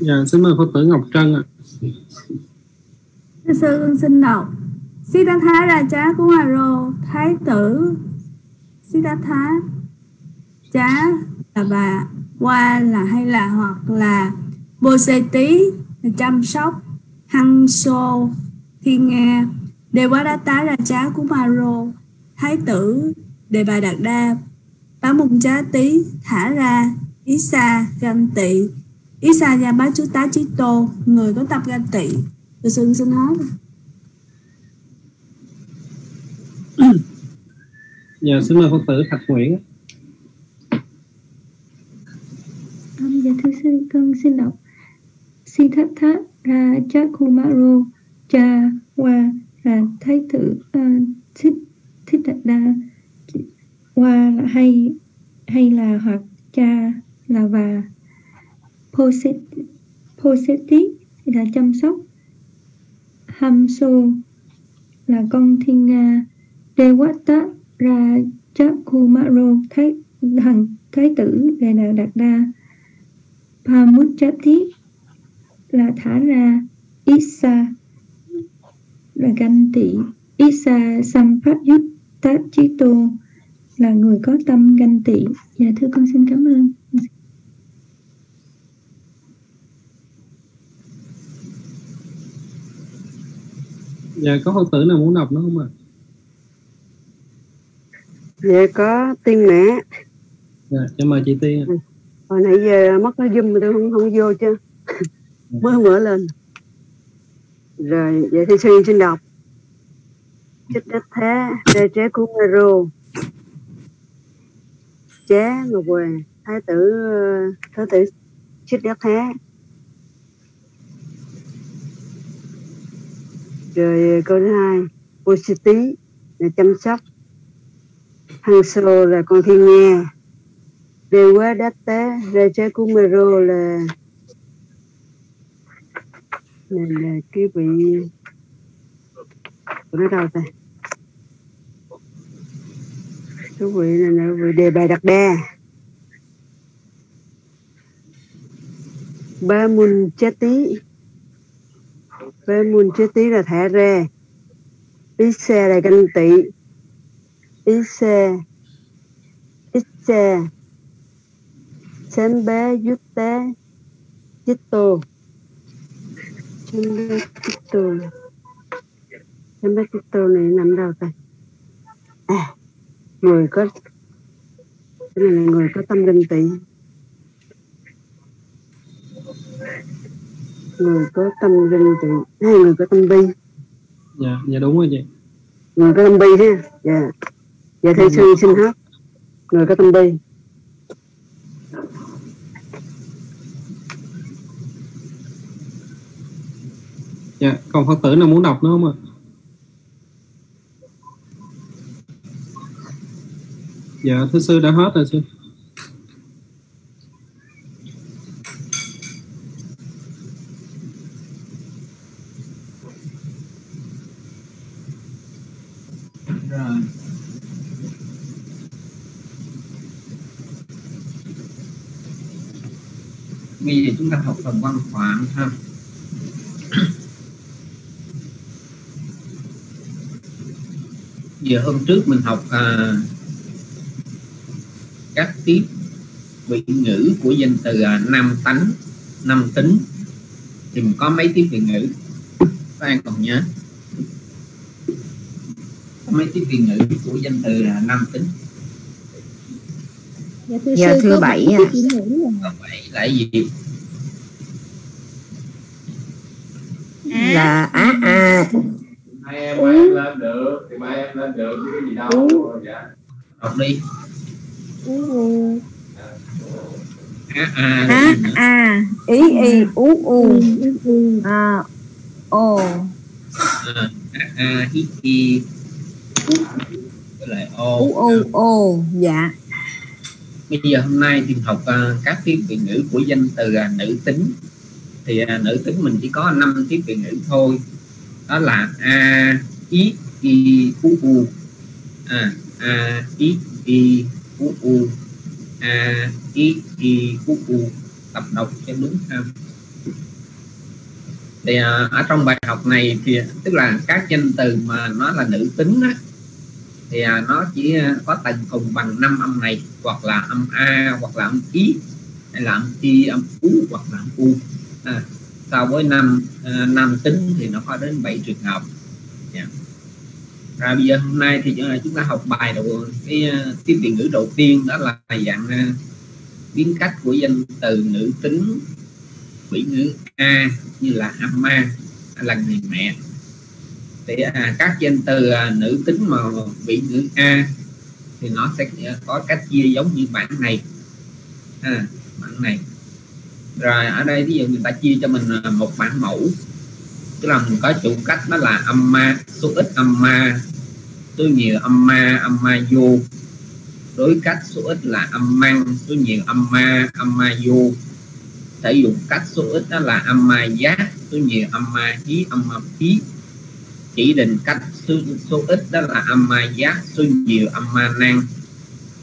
Dạ, xin mời Phật tử Ngọc Trân. ạ.
Thưa sư con xin đọc Siddhartha Raja Kumaro Thái tử Siddhartha Chá là bà Qua là hay là hoặc là Boseti là chăm sóc Hăng Sô Thiên Nga Devadatta Raja Kumaro Thái tử Đề bà Đạt Đa. Bá Mùng Chá Tí Thả ra Isa Ganh Tị. Isa Gia Bá Chú Tá Chí Tô Người có tập ganh tị. Tôi xin xin hết
Dạ, xin mời Phật tử Thạch Nguyễn. ạ.
Dạ thưa sư con xin đọc. Siddhartha Rajakumaro cha qua là thái tử uh, thích thích đạt đa. Qua là hay hay là hoặc cha là và Poseti, là chăm sóc. Hamso là con thiên nga. Dewata Rajakumaro thái thằng thái tử về là đạt đa. Pamuchati là thả ra Isa là ganh tị. Isa Sampayuttachito là người có tâm ganh tị. Dạ thưa con xin cảm ơn.
Dạ, có Phật tử nào muốn đọc nữa không ạ?
Dạ có tiên mẹ
Dạ, cho mời chị Tiên. ạ.
Hồi nãy giờ mất cái zoom mà tôi không không vô chứ. Mới mở lên rồi, vậy thì sư xin đọc. Chích đất thế Đề chế của Mero Chế Ngọc Quề Thái tử Thái tử Chích đất thế. Rồi, câu thứ hai Positi là chăm sóc hằng sô là con thiên nghe. Đề quá tế té ra trái kumero là mình là cái vị nó đâu ta? Cái vị này là vị đề bài đặc đe ba mun chết tí ba mun chết tí là thả ra ít xe là ganh tị. Ít xe. Ít xe. Sen bé giúp té chít tô chít tô này nằm đâu ta. À người có cái này là người có tâm ganh tị. Người có tâm ganh tị hay người có tâm bi?
Dạ dạ đúng rồi chị.
Người có tâm bi ha? Dạ. Dạ thầy sư xin hát. Người có tâm bi
dạ còn phật tử nào muốn đọc nữa không ạ? Dạ thưa sư đã hết rồi, sư.
Rồi bây giờ chúng ta học phần văn phạm ha. Giờ hôm trước mình học à, các tiếp vị ngữ của danh từ à, năm tánh năm tính. Thì mình có mấy tiếp vị ngữ? Các anh còn nhớ. Có mấy tiếp vị ngữ của danh từ là năm tính?
Dạ thưa Dạ, thưa bảy bảy à.
bảy là cái gì?
Là á a
hai em ba em lên được thì ba em lên được chứ cái gì đâu. Dạ.
Đọc đi.
U
á a
a a ý y u u. A o.
À, a i i. Lại o.
U o o. Dạ.
Bây giờ hôm nay thì học à, các tiếp vị ngữ của danh từ à, nữ tính. Thì à, nữ tính mình chỉ có 5 tiếp vị ngữ thôi đó là a i i u u. À, a i i u u. A i i u u. Tập đọc cho đúng ha. Thì à, ở trong bài học này thì tức là các danh từ mà nó là nữ tính á, thì à, nó chỉ có tầng cùng bằng năm âm này hoặc là âm a hoặc là âm ý hay là âm i âm u hoặc là âm u. À, so với năm nam năm tính thì nó có đến 7 trường hợp. Yeah. rồi bây giờ hôm nay thì ờ, chúng ta học bài đầu ờ, cái uh, tiếp vị ngữ đầu tiên đó là dạng uh, biến cách của danh từ nữ tính quỷ ngữ a như là amma là người mẹ. Thì à, các danh từ à, nữ tính mà bị ngữ a thì nó sẽ có cách chia giống như bản này. À, bản này rồi ở đây ví dụ người ta chia cho mình à, một bản mẫu. Tức là mình có chủ cách đó là âm ma số ít âm ma số nhiều âm ma âm ma vô. Đối cách số ít là âm mang số nhiều âm ma âm ma vô. Sử dụng cách số ít đó là âm ma giá số nhiều âm ma hí âm ma phí. Chỉ định cách số, số ít đó là âm ma giá số nhiều âm ma năng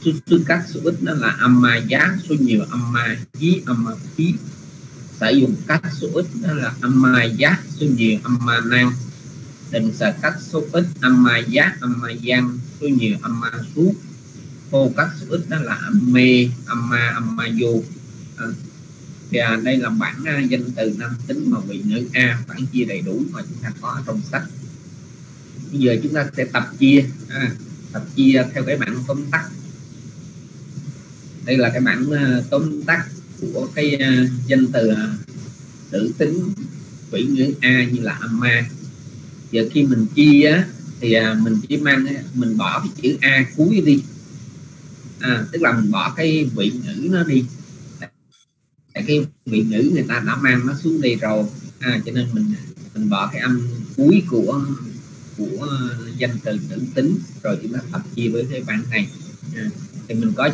số, số các số ít đó là amma giá số nhiều amma ma amma phí. Sử dụng cách số ít đó là amma giá số nhiều amma năng. Định sở cách số ít amma giá amma giang gian số nhiều amma suốt hô cách số ít đó là âm mê amma ma vô. À, thì à, đây là bản à, danh từ nam tính mà vị ngữ a bản chia đầy đủ mà chúng ta có ở trong sách. Bây giờ chúng ta sẽ tập chia. À, tập chia theo cái bảng tóm tắt đây là cái bảng à, tóm tắt của cái à, danh từ à, nữ tử tính vị ngữ a như là âm ma giờ khi mình chia á, thì mình chỉ mang mình bỏ cái chữ a cuối đi. À, tức là mình bỏ cái vị ngữ nó đi. Tại cái vị ngữ người ta đã mang nó xuống đây rồi. À, cho nên mình mình bỏ cái âm cuối của của danh từ nữ tính rồi chúng ta tập chia với cái bảng này. À, thì mình có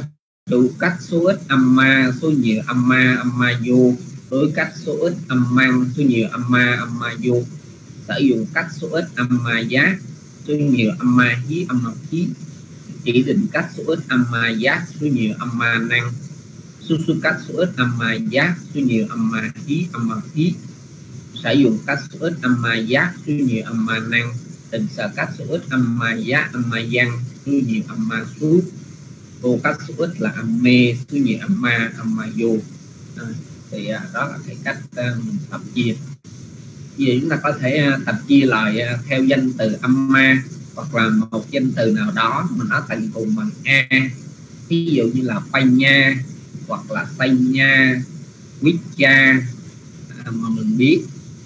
đủ cách số ít âm ma số nhiều âm ma âm ma vô đối cách số ít âm mang số nhiều âm ma âm ma vô sử dụng cách số ít âm ma giá số nhiều âm ma hí âm ma hí chỉ định cách số ít âm ma giác số nhiều âm ma năng số số cách số ít âm ma giác số nhiều âm ma hí âm ma hí sử dụng cách số ít âm ma giác số nhiều âm ma năng định sở cách số ít âm ma giác âm ma văn số nhiều âm ma số vô cách số ít là âm mê thứ nhì âm ma âm ma vô. À, thì à, đó là cái cách à, mình tập chia. Vì chúng ta có thể à, tập chia lại à, theo danh từ âm ma hoặc là một danh từ nào đó mà nó thành cùng bằng a. Ví dụ như là nha hoặc là tây nha quýt cha à, mà mình biết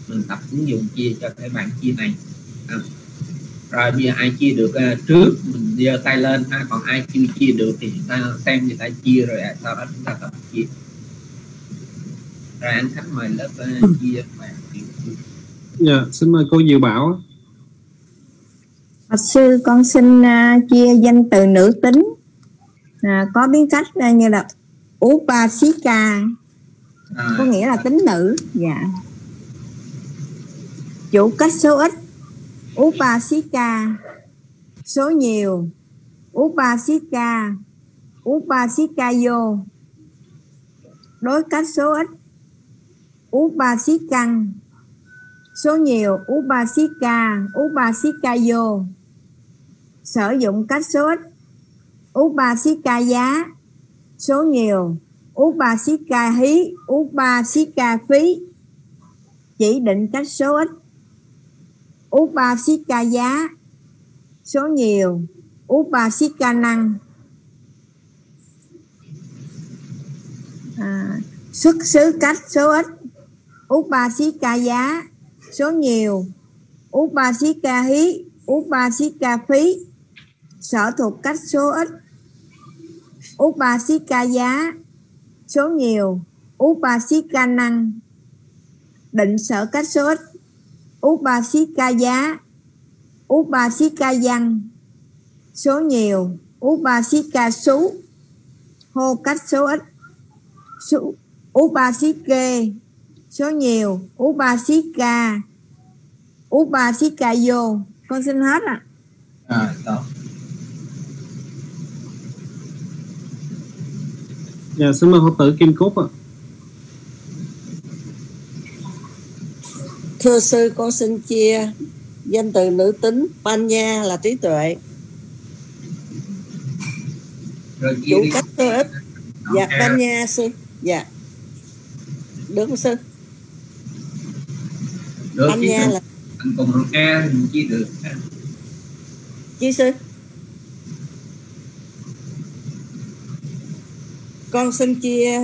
mình tập ứng dụng chia cho cái bạn chia này. À, rồi bây giờ ai chia được uh, trước mình giơ tay lên ha còn ai chưa chia được thì chúng ta xem người ta chia rồi à, sau đó chúng ta tập chia. Rồi anh khách mời lớp uh, chia bạn
dạ xin mời cô Diệu Bảo.
Bạch sư con xin uh, chia danh từ nữ tính. À, có biến cách uh, như là upasika.
À,
có nghĩa là tính nữ. Dạ. Chủ cách số ít upasika. Số nhiều. Upasika. Upasikayo đối cách số ít. Upasikan. Số nhiều. Upasika. Upasikayo sử dụng cách số ít. Upasika giá. Số nhiều. Upasika hí. Upasika phí. Chỉ định cách số ít upasika giá. Số nhiều. Upasika năng. À, xuất xứ cách số ít. Upasika giá. Số nhiều. Upasika hí. Upasika phí. Sở thuộc cách số ít. Upasika giá. Số nhiều. Upasika năng. Định sở cách số ít upasika giá. Upasika văn. Số nhiều. Upasika sú. Hô cách số ít. Số, upasike số nhiều. Upasika upasika vô. Con xin hết ạ. À.
à, đó.
dạ xin mời hộ tử Kim Cúc ạ
thưa sư con xin chia danh từ nữ tính panya là trí tuệ. Chủ cách số ít. Dạ panya sư. Dạ. Được không sư?
Được
Anh
cùng,
là-
thành cùng bằng a thì mình chia được.
Chi sư? Con xin chia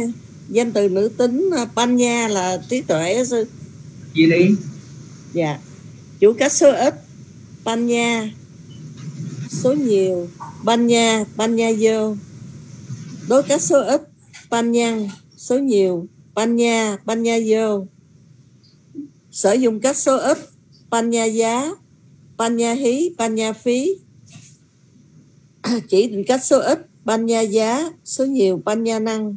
danh từ nữ tính panya là trí tuệ sư
chia đi.
Dạ. Chủ cách số ít panya số nhiều panya nha vô. Đối cách số ít panyan số nhiều panya nha vô. Sử dụng cách số ít panya giá panya hí panya phí. Chỉ định cách số ít panya giá, số nhiều panya năng.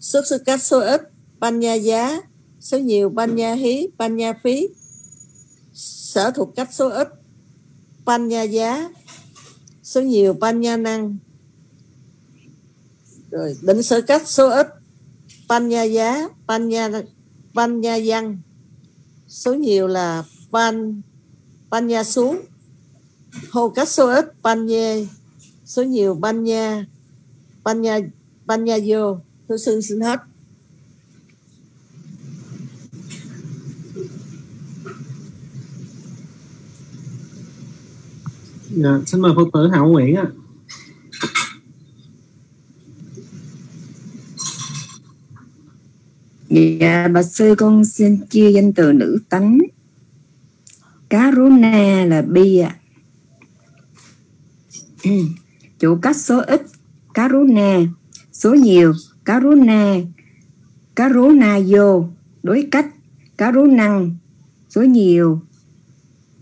Xuất xứ cách số ít panya giá số nhiều panya hí panya phí. Sở thuộc cách số ít panya giá. Số nhiều panya năng. Rồi định sở cách số ít panya giá, ban nha ban nha văn. Số nhiều là ban ban nha xuống. Hô cách số ít panya số nhiều ban nha ban nha ban nha vô. Tôi xin xin hết.
Dạ xin mời phật tử Hảo Nguyễn ạ
Dạ, bạch sư con xin chia danh từ nữ tánh. Karuna là bi ạ. Chủ cách số ít, Karuna. Số nhiều, Karuna. Karuna vô, đối cách, Karunang. Số nhiều,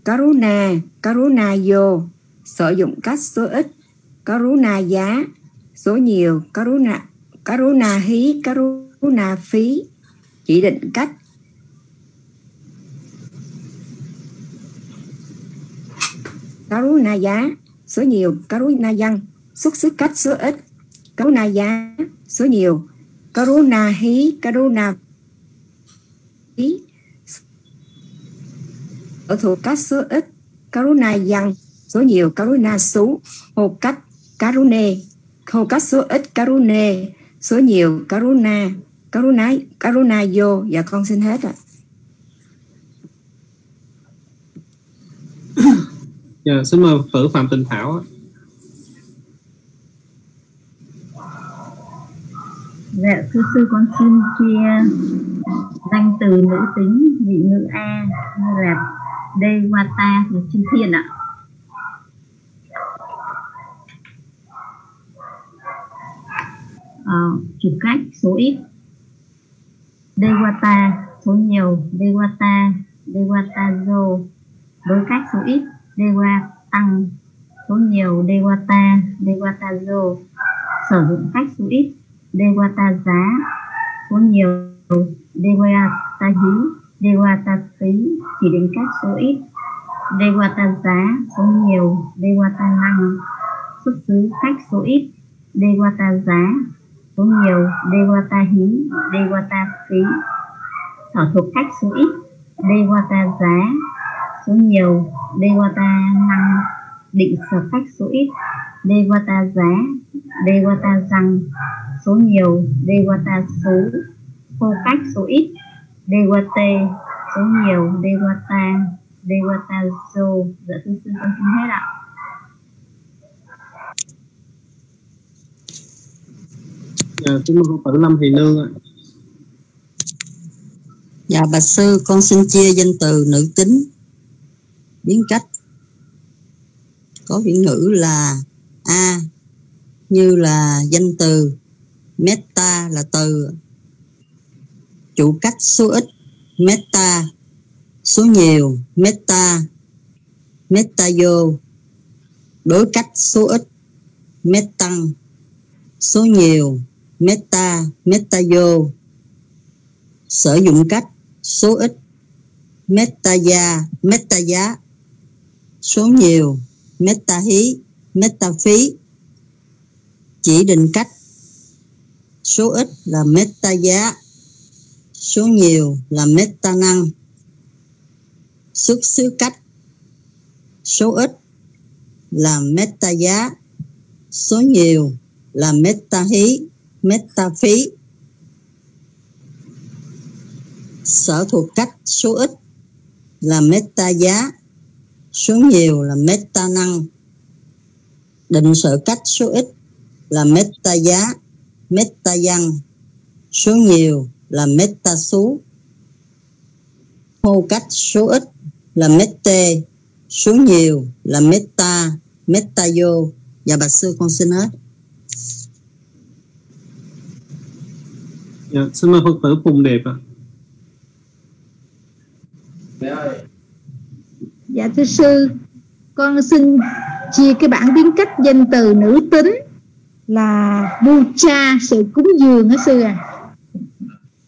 Karuna, Karuna vô. Sử dụng cách số ít,
karuna giá. Số nhiều. Karuna karuna hí. Karuna phí. Chỉ định cách. Karuna giá. Số nhiều. Karuna dân xuất xứ cách số ít. Karuna giá. Số nhiều. Karuna hí. Karuna phí. Ở thuộc cách số ít. Karuna dân số nhiều karuna số hồ cách karune cách số ít karune số nhiều karuna karuna karuna vô dạ con xin hết ạ
Dạ, xin mời Phở Phạm Tình Thảo.
Dạ, thưa sư con xin chia danh từ nữ tính vị ngữ A như là Dewata là chư thiên ạ. Ờ, chủ cách số ít. Dewata số nhiều. Dewata dewatazo đối cách số ít. Dewa tăng số nhiều. Dewata dewatazo sử dụng cách số ít. Dewata giá số nhiều. Dewata hí. Dewata phí. Chỉ định cách số ít. Dewata giá số nhiều. Dewata năng. Xuất xứ cách số ít. Dewata giá số nhiều Dewata hí Dewata phí sở thuộc cách số ít Dewata giá số nhiều Dewata năng định sở khách số ít Dewata giá Dewata rằng số nhiều Dewata số khô cách số ít Dewate số nhiều Dewata Dewata zo dạ thưa sư con xin hết ạ.
Dạ, xin mời cô Phở Lâm Thị Nương. ạ.
Dạ bạch sư con xin chia danh từ nữ tính. Biến cách. Có biểu ngữ là a như là danh từ. Meta là từ. Chủ cách số ít meta. Số nhiều meta. Meta vô. Đối cách số ít meta số nhiều meta meta vô. Sử dụng cách số ít. Meta gia, meta giá. Số nhiều, meta hí, meta phí. Chỉ định cách số ít là meta giá. Số nhiều là meta năng. Xuất xứ cách số ít là meta giá. Số nhiều là meta hí meta phí sở thuộc cách số ít là meta giá, số nhiều là meta năng. Định sở cách số ít là meta giá, meta văn. Số nhiều là meta số hô cách số ít là mete, số nhiều là meta meta vô. Dạ, Và bà sư, con xin hết.
Dạ, xin mời Phật tử Phùng Đẹp. ạ.
Dạ thưa sư, con xin chia cái bản biến cách danh từ nữ tính là Bucha sự cúng dường hả sư à?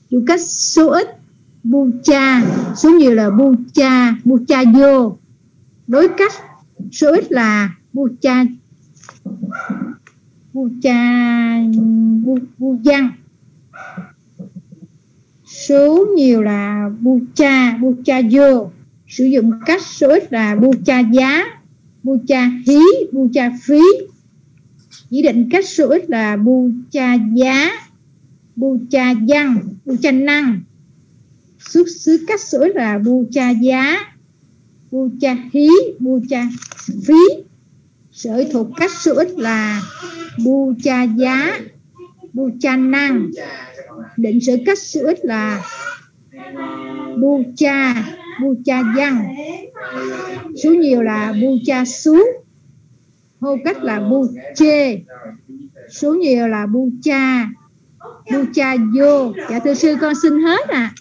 Chủ cách số ít Bucha, số nhiều là Bucha, Bucha vô. Đối cách số ít là Bucha Bucha Bu, bu văn số nhiều là Bucha, Bucha vô. Sử dụng cách số ít là Bucha giá, Bucha hí, Bucha phí. Chỉ định cách số ít là Bucha giá, Bucha văn, Bucha năng. Xuất xứ cách số ít là Bucha giá, Bucha hí, Bucha phí. Sở thuộc cách số ít là Bucha giá, Bucha năng định sử cách số ít là bu cha bu cha văn số nhiều là bu cha sú hô cách là bu chê. Số nhiều là bu cha bu cha vô. Dạ thưa sư con xin hết à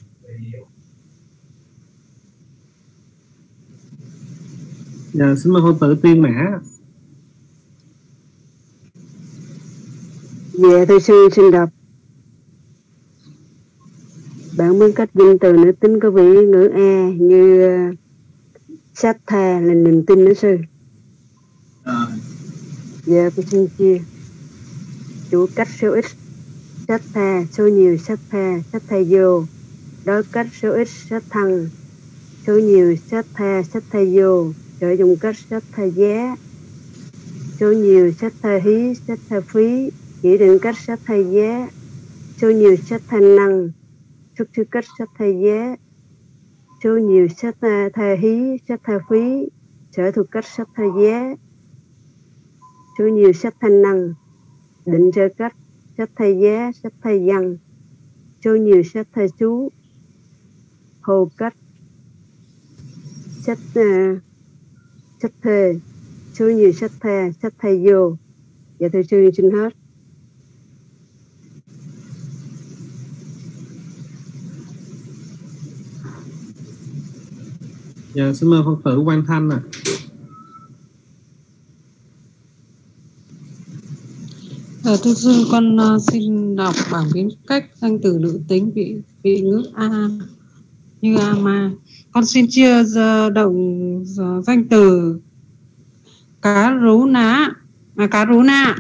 Dạ, xin mời Phật tử Tiên Mã.
Dạ thưa sư xin đọc Bản muốn cách danh từ nữ tính có vị ngữ A như uh, sát tha là niềm tin đó sư.
À,
Dạ con xin chia Chủ cách số ít sát tha số nhiều sát tha sát tha vô. Đối cách số ít sát thăng số nhiều sát tha sát tha vô. Sử dụng cách sát tha giá. Số nhiều sát tha hí sát tha phí. Chỉ định cách sát tha giá. Số nhiều sát tha năng xuất sư cách sát thay giá số nhiều sát à, tha, hí sát tha phí sở thuộc cách sát thay giá số nhiều sát thanh năng định sơ cách sát thay giá sát thay văn số nhiều sát thay chú hồ cách sách uh, sách thề. Số nhiều sách thề sách thay vô. Dạ thưa sư xin hết.
Dạ, xin mời Phật tử Quang Thanh ạ. À.
Ờ, thưa sư, con uh, xin đọc bảng biến cách danh từ nữ tính vị vị ngữ A như ama. Con xin chia động danh từ cá rú ná, à, cá rú na,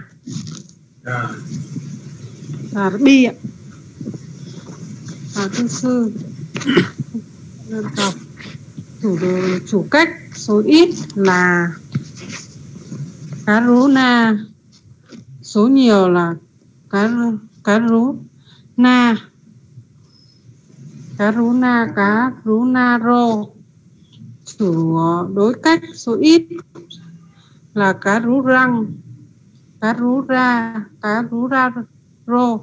cá bi ạ. À, thưa sư, đọc chủ chủ cách số ít là cá rú na số nhiều là cá cá rú na cá rú na cá rú na rô chủ đối cách số ít là cá rú răng cá rú ra cá rú ra rô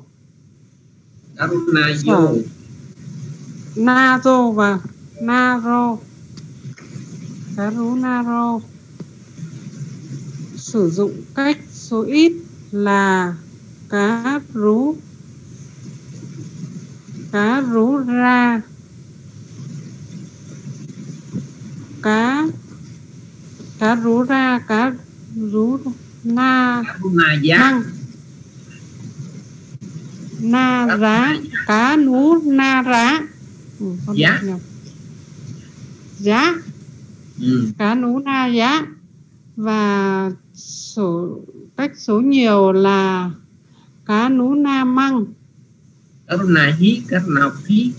cá rú na vô.
Na rô và na rô cá rú na rô sử dụng cách số ít là cá rú. Cá rú ra. Cá cá rú ra cá rú na.
Na giá.
Na giá. cá nú na rá. Ừ,
giá.
giá
ừ.
cá nú na giá. Và số cách số nhiều là cá nú na măng.
Cá nú na hí cá nú na phí.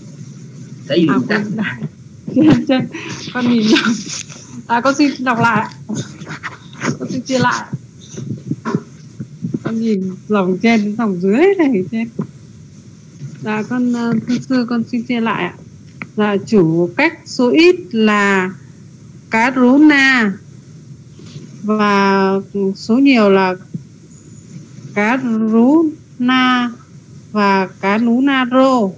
Sử dụng
à, trên con nhìn nhầm à con xin đọc lại. Con xin chia lại. Con nhìn dòng trên đến dòng dưới này trên. Dạ con thưa sư con xin chia lại ạ. Dạ chủ cách số ít là cá rú na. Và số nhiều là cá rú na và cá nú na rô.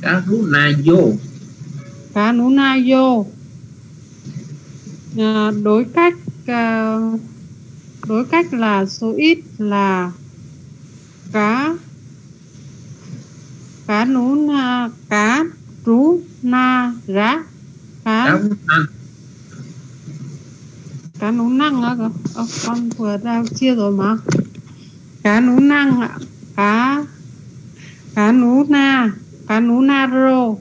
Cá rú na vô.
Cá nú na vô. À, đối cách à, đối cách là số ít là cá cá nú na cá rú na rá. Cá,
cá
cá nú năng á con vừa ra chia rồi mà. Cá nú năng ạ. Cá cá nú na cá nú na rô.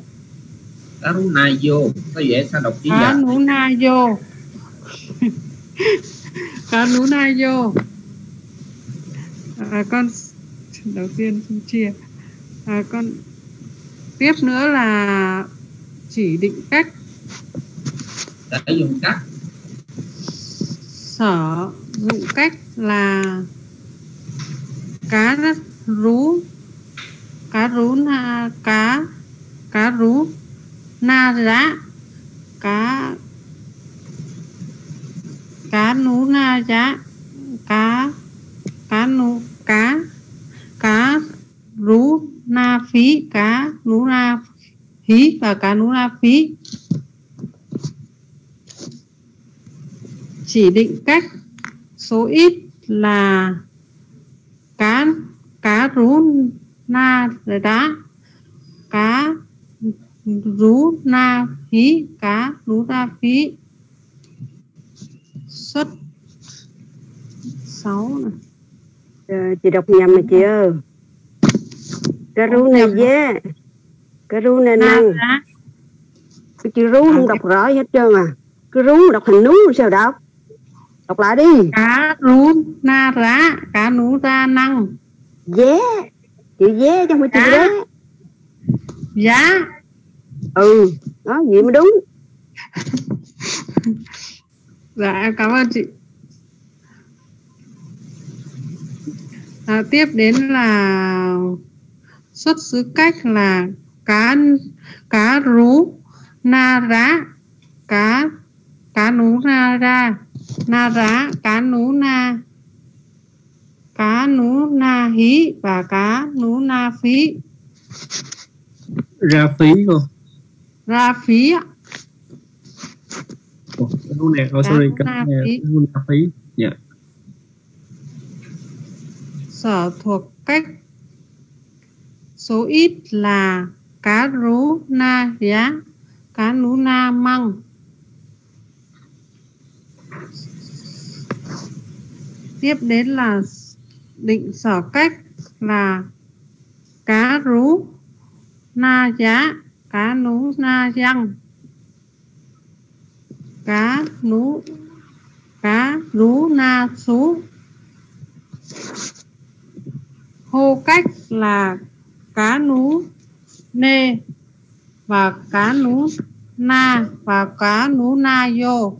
Cá nú na vô. Có dễ? Sao đọc chữ
cá nú na vô. Cá nú na vô. À, con đầu tiên xin chia. À, con tiếp nữa là chỉ định cách.
Sử dụng cách
sở dụng cách là cá rú cá rú na, cá cá rú na giá cá cá nú na giá cá cá nú, cá cá rú na phí, cá nú na phí và cá nú na phí. Chỉ định cách số ít là cá cá rú na đá cá rú na phí cá rú na phí xuất. 6 này.
Rồi, chị đọc nhầm mà chị ơi. Karuna dế. Karuna năng cái chữ rú không đọc rõ hết trơn à. Cứ rú đọc thành nú sao đọc đọc lại đi.
Cá rú na rá cá nú ra năng.
Dế. Chữ dế không phải chữ đế
giá.
Ừ đó vậy mới đúng.
Dạ em cảm ơn chị. À, tiếp đến là xuất xứ cách là cá cá rú na rá cá cá nú na ra na rá cá nú na. Cá nú na hí và cá nú na phí.
Ra phí cô
ra phí ạ.
Lúc này oh,
Cá
sorry cái
na
này này phí. dạ.
Sở thuộc cách số ít là cá rú na giá cá nú na măng tiếp đến là định sở cách là cá rú na giá, cá nú na răng cá nú, cá rú na sú hô cách là cá nú nê và cá nú na và cá nú na vô.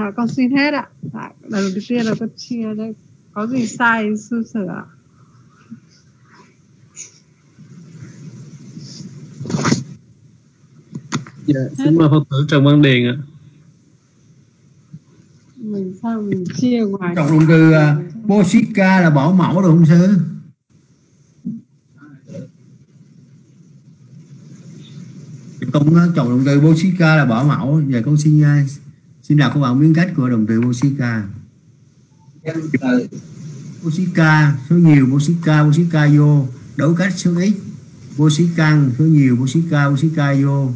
Dạ, con xin hết ạ. Dạ, lần đầu tiên là con chia đây có gì sai sư sửa
dạ xin mời phật tử trần văn điền ạ.
Mình sao mình chia ngoài?
Trong động từ uh, Bosika là bỏ mẫu được không sư? Công á, chọn động từ Bosika là bỏ mẫu. Giờ con xin uh, xin đọc các bạn biến cách của động từ Bosika. Bosika số nhiều Bosika Bosika vô. Đấu cách số ít Bosikan số nhiều Bosika Bosika vô.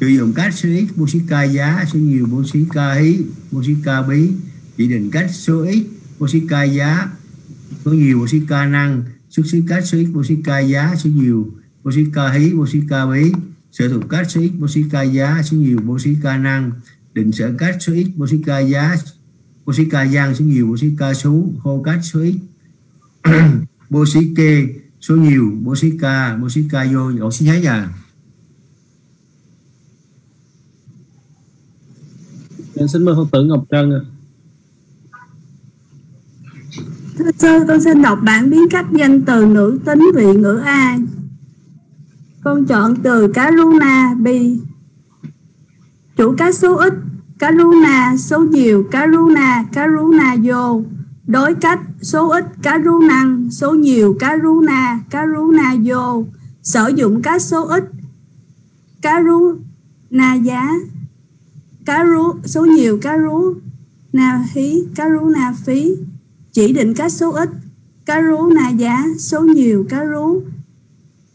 Sử dụng cách số ít Bosika giá số nhiều Bosika hí Bosika bí. Chỉ định cách số ít Bosika giá số nhiều Bosika năng. Xuất xứ cách số ít Bosika giá số nhiều Bosika hí Bosika bí. Sở thuộc cách số ít Bosika giá số nhiều Bosika năng định sở cách số ít Bosika giá Bosika giang số nhiều Bosika số hô cách số ít Bosike số nhiều Bosika Bosika vô ổ xin thấy à
dạ, xin mời phật tử ngọc trân ạ
Thưa sư, con xin đọc bản biến cách danh từ nữ tính vị ngữ A. Con chọn từ Karuna Bi. Chủ cá số ít, Karuna số nhiều, Karuna, Karuna vô. Đối cách số ít, Karunang số nhiều, Karuna, Karuna vô. Sử dụng các số ít, Karuna giá, Karu số nhiều, Karu na hí, Karuna phí chỉ định các số ít cá rú na giá số nhiều cá rú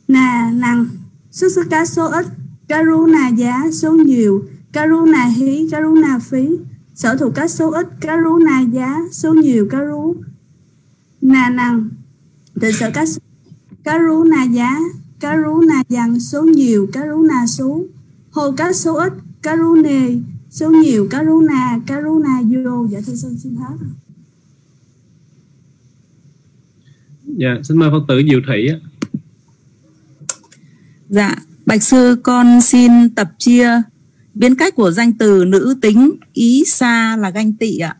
na năng xuất xuất cá số ít cá rú na giá số nhiều cá rú na hí cá rú na phí. Sở thuộc các số ít cá rú na giá số nhiều cá rú na năng. Định sở các số- cá rú na giá cá rú na dằn số nhiều cá rú na số. Hồ các số ít nề số nhiều cá rú na cá rú na vô. Dạ thưa sư xin hết.
Dạ xin mời phật tử diệu thị ạ.
Dạ, Bạch Sư con xin tập chia biến cách của danh từ nữ tính ý xa là ganh tị ạ.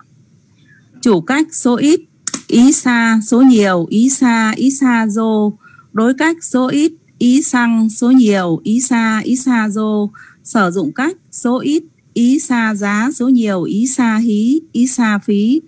Chủ cách số ít, ý xa số nhiều, ý xa, ý xa dô. Đối cách số ít, ý xăng số nhiều, ý xa, ý xa dô. Sử dụng cách số ít, ý xa giá số nhiều, ý xa hí, ý xa phí.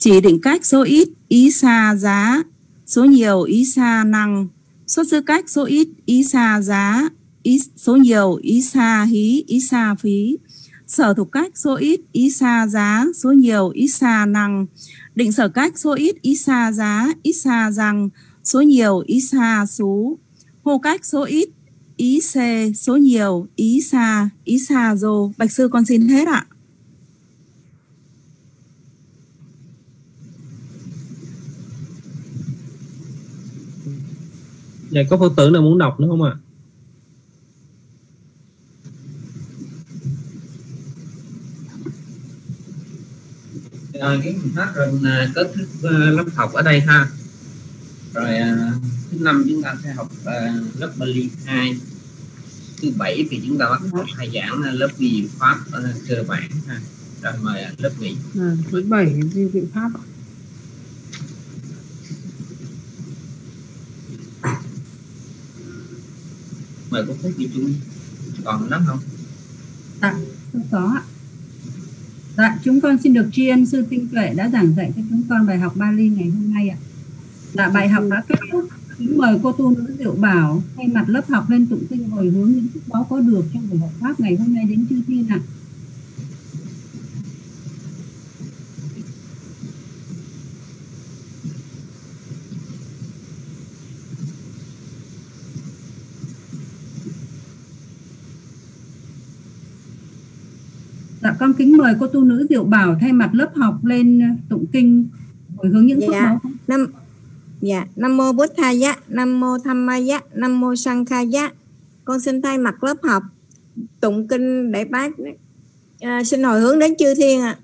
Chỉ định cách số ít, ý xa giá số nhiều, ý xa năng xuất xứ cách số ít ý xa giá ít số nhiều ít xa, hí ít xa, phí. Sở thuộc cách, số ít ít xa, giá. Số nhiều ít xa, năng. Định sở cách, số ít ít xa, giá. Ít xa rằng số nhiều ít xa số hô cách, số ít, ý c. Số nhiều, ý xa ý xa, dô. Bạch sư con xin hết ạ.
Dạ có phật tử nào muốn đọc nữa không ạ? à?
Rồi cái mình hết rồi mình à, kết thúc à, lớp học ở đây ha. Rồi à, thứ năm chúng ta sẽ học à, lớp Bali 2 thứ bảy thì chúng ta bắt đầu khai giảng lớp diệu pháp à, cơ bản ha. Rồi mời lớp
à, thứ bảy di vị pháp
mời cô Phúc đi chung. Còn lắm không?
Dạ, không có ạ. Dạ, chúng con xin được tri ân sư Tinh Tuệ đã giảng dạy cho chúng con bài học Bali ngày hôm nay ạ. Dạ, bài học đã kết thúc. Kính mời cô tu nữ Diệu Bảo thay mặt lớp học lên tụng kinh hồi hướng những phúc báo có được trong buổi học pháp ngày hôm nay đến chư thiên ạ. Con kính mời cô tu nữ Diệu Bảo thay mặt lớp học lên tụng kinh hồi hướng những phước
Dạ.
báo.
Nam Dạ, Nam mô Bút Tha Giá, Nam mô Tham Ma Giá, Nam mô Sang Kha Giá. Con xin thay mặt lớp học tụng kinh để bác à, xin hồi hướng đến chư thiên ạ.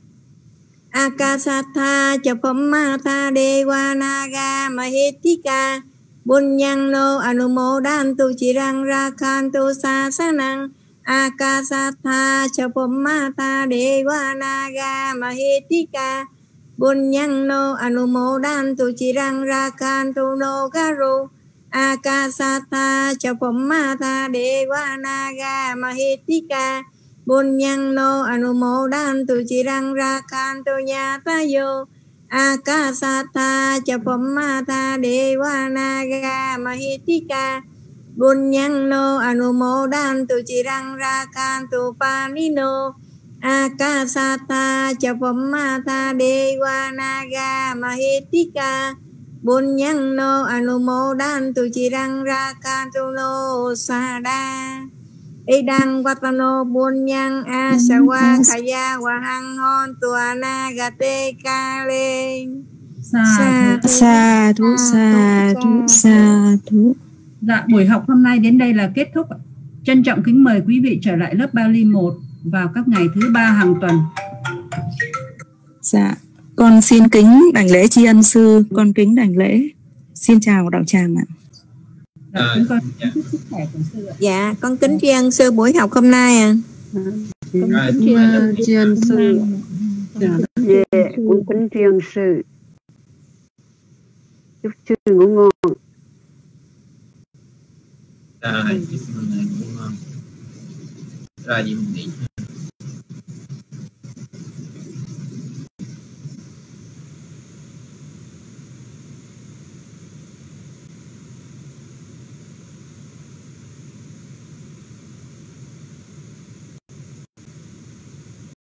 À. Akasatha Chapamata Dewa Naga Mahitika Bunyang no Anumodantu Chirang Rakantu Sasanang Akasatha Chapamata Dewa Naga Mahitika Bunyang no Anumodantu Chirang Rakantu no Garu Akasatha Chapamata Dewa Naga Mahitika Bunyang no Anumodantu Chirang Rakantu Nyatayo Akasatha Chapamata Dewa Naga Mahitika Bunyang no Anumodantu Chirang Rakantu Panino Akasata Chapamata Dewa Naga Mahitika Bunyang no Anumodantu Chirang Rakantu no Sada Idang Watano Bunyang Asawa Kaya Wahang Hon Tua Nagate Kale
Sa
Sa thú, sa thú, sa thú.
Dạ, buổi học hôm nay đến đây là kết thúc. Trân trọng kính mời quý vị trở lại lớp Bali 1 vào các ngày thứ ba hàng tuần.
Dạ, con xin kính đảnh lễ tri ân sư, con kính đảnh lễ. Xin chào đạo tràng ạ.
Dạ, chúng con chúc sức khỏe của sư ạ.
Dạ, con kính tri ân sư buổi học hôm nay à.
rồi
tri ân tri ân sư Dạ.
Dạ, con kính tri ân sư. Chúc sư ngủ ngon.
Rồi chúc mừng ngài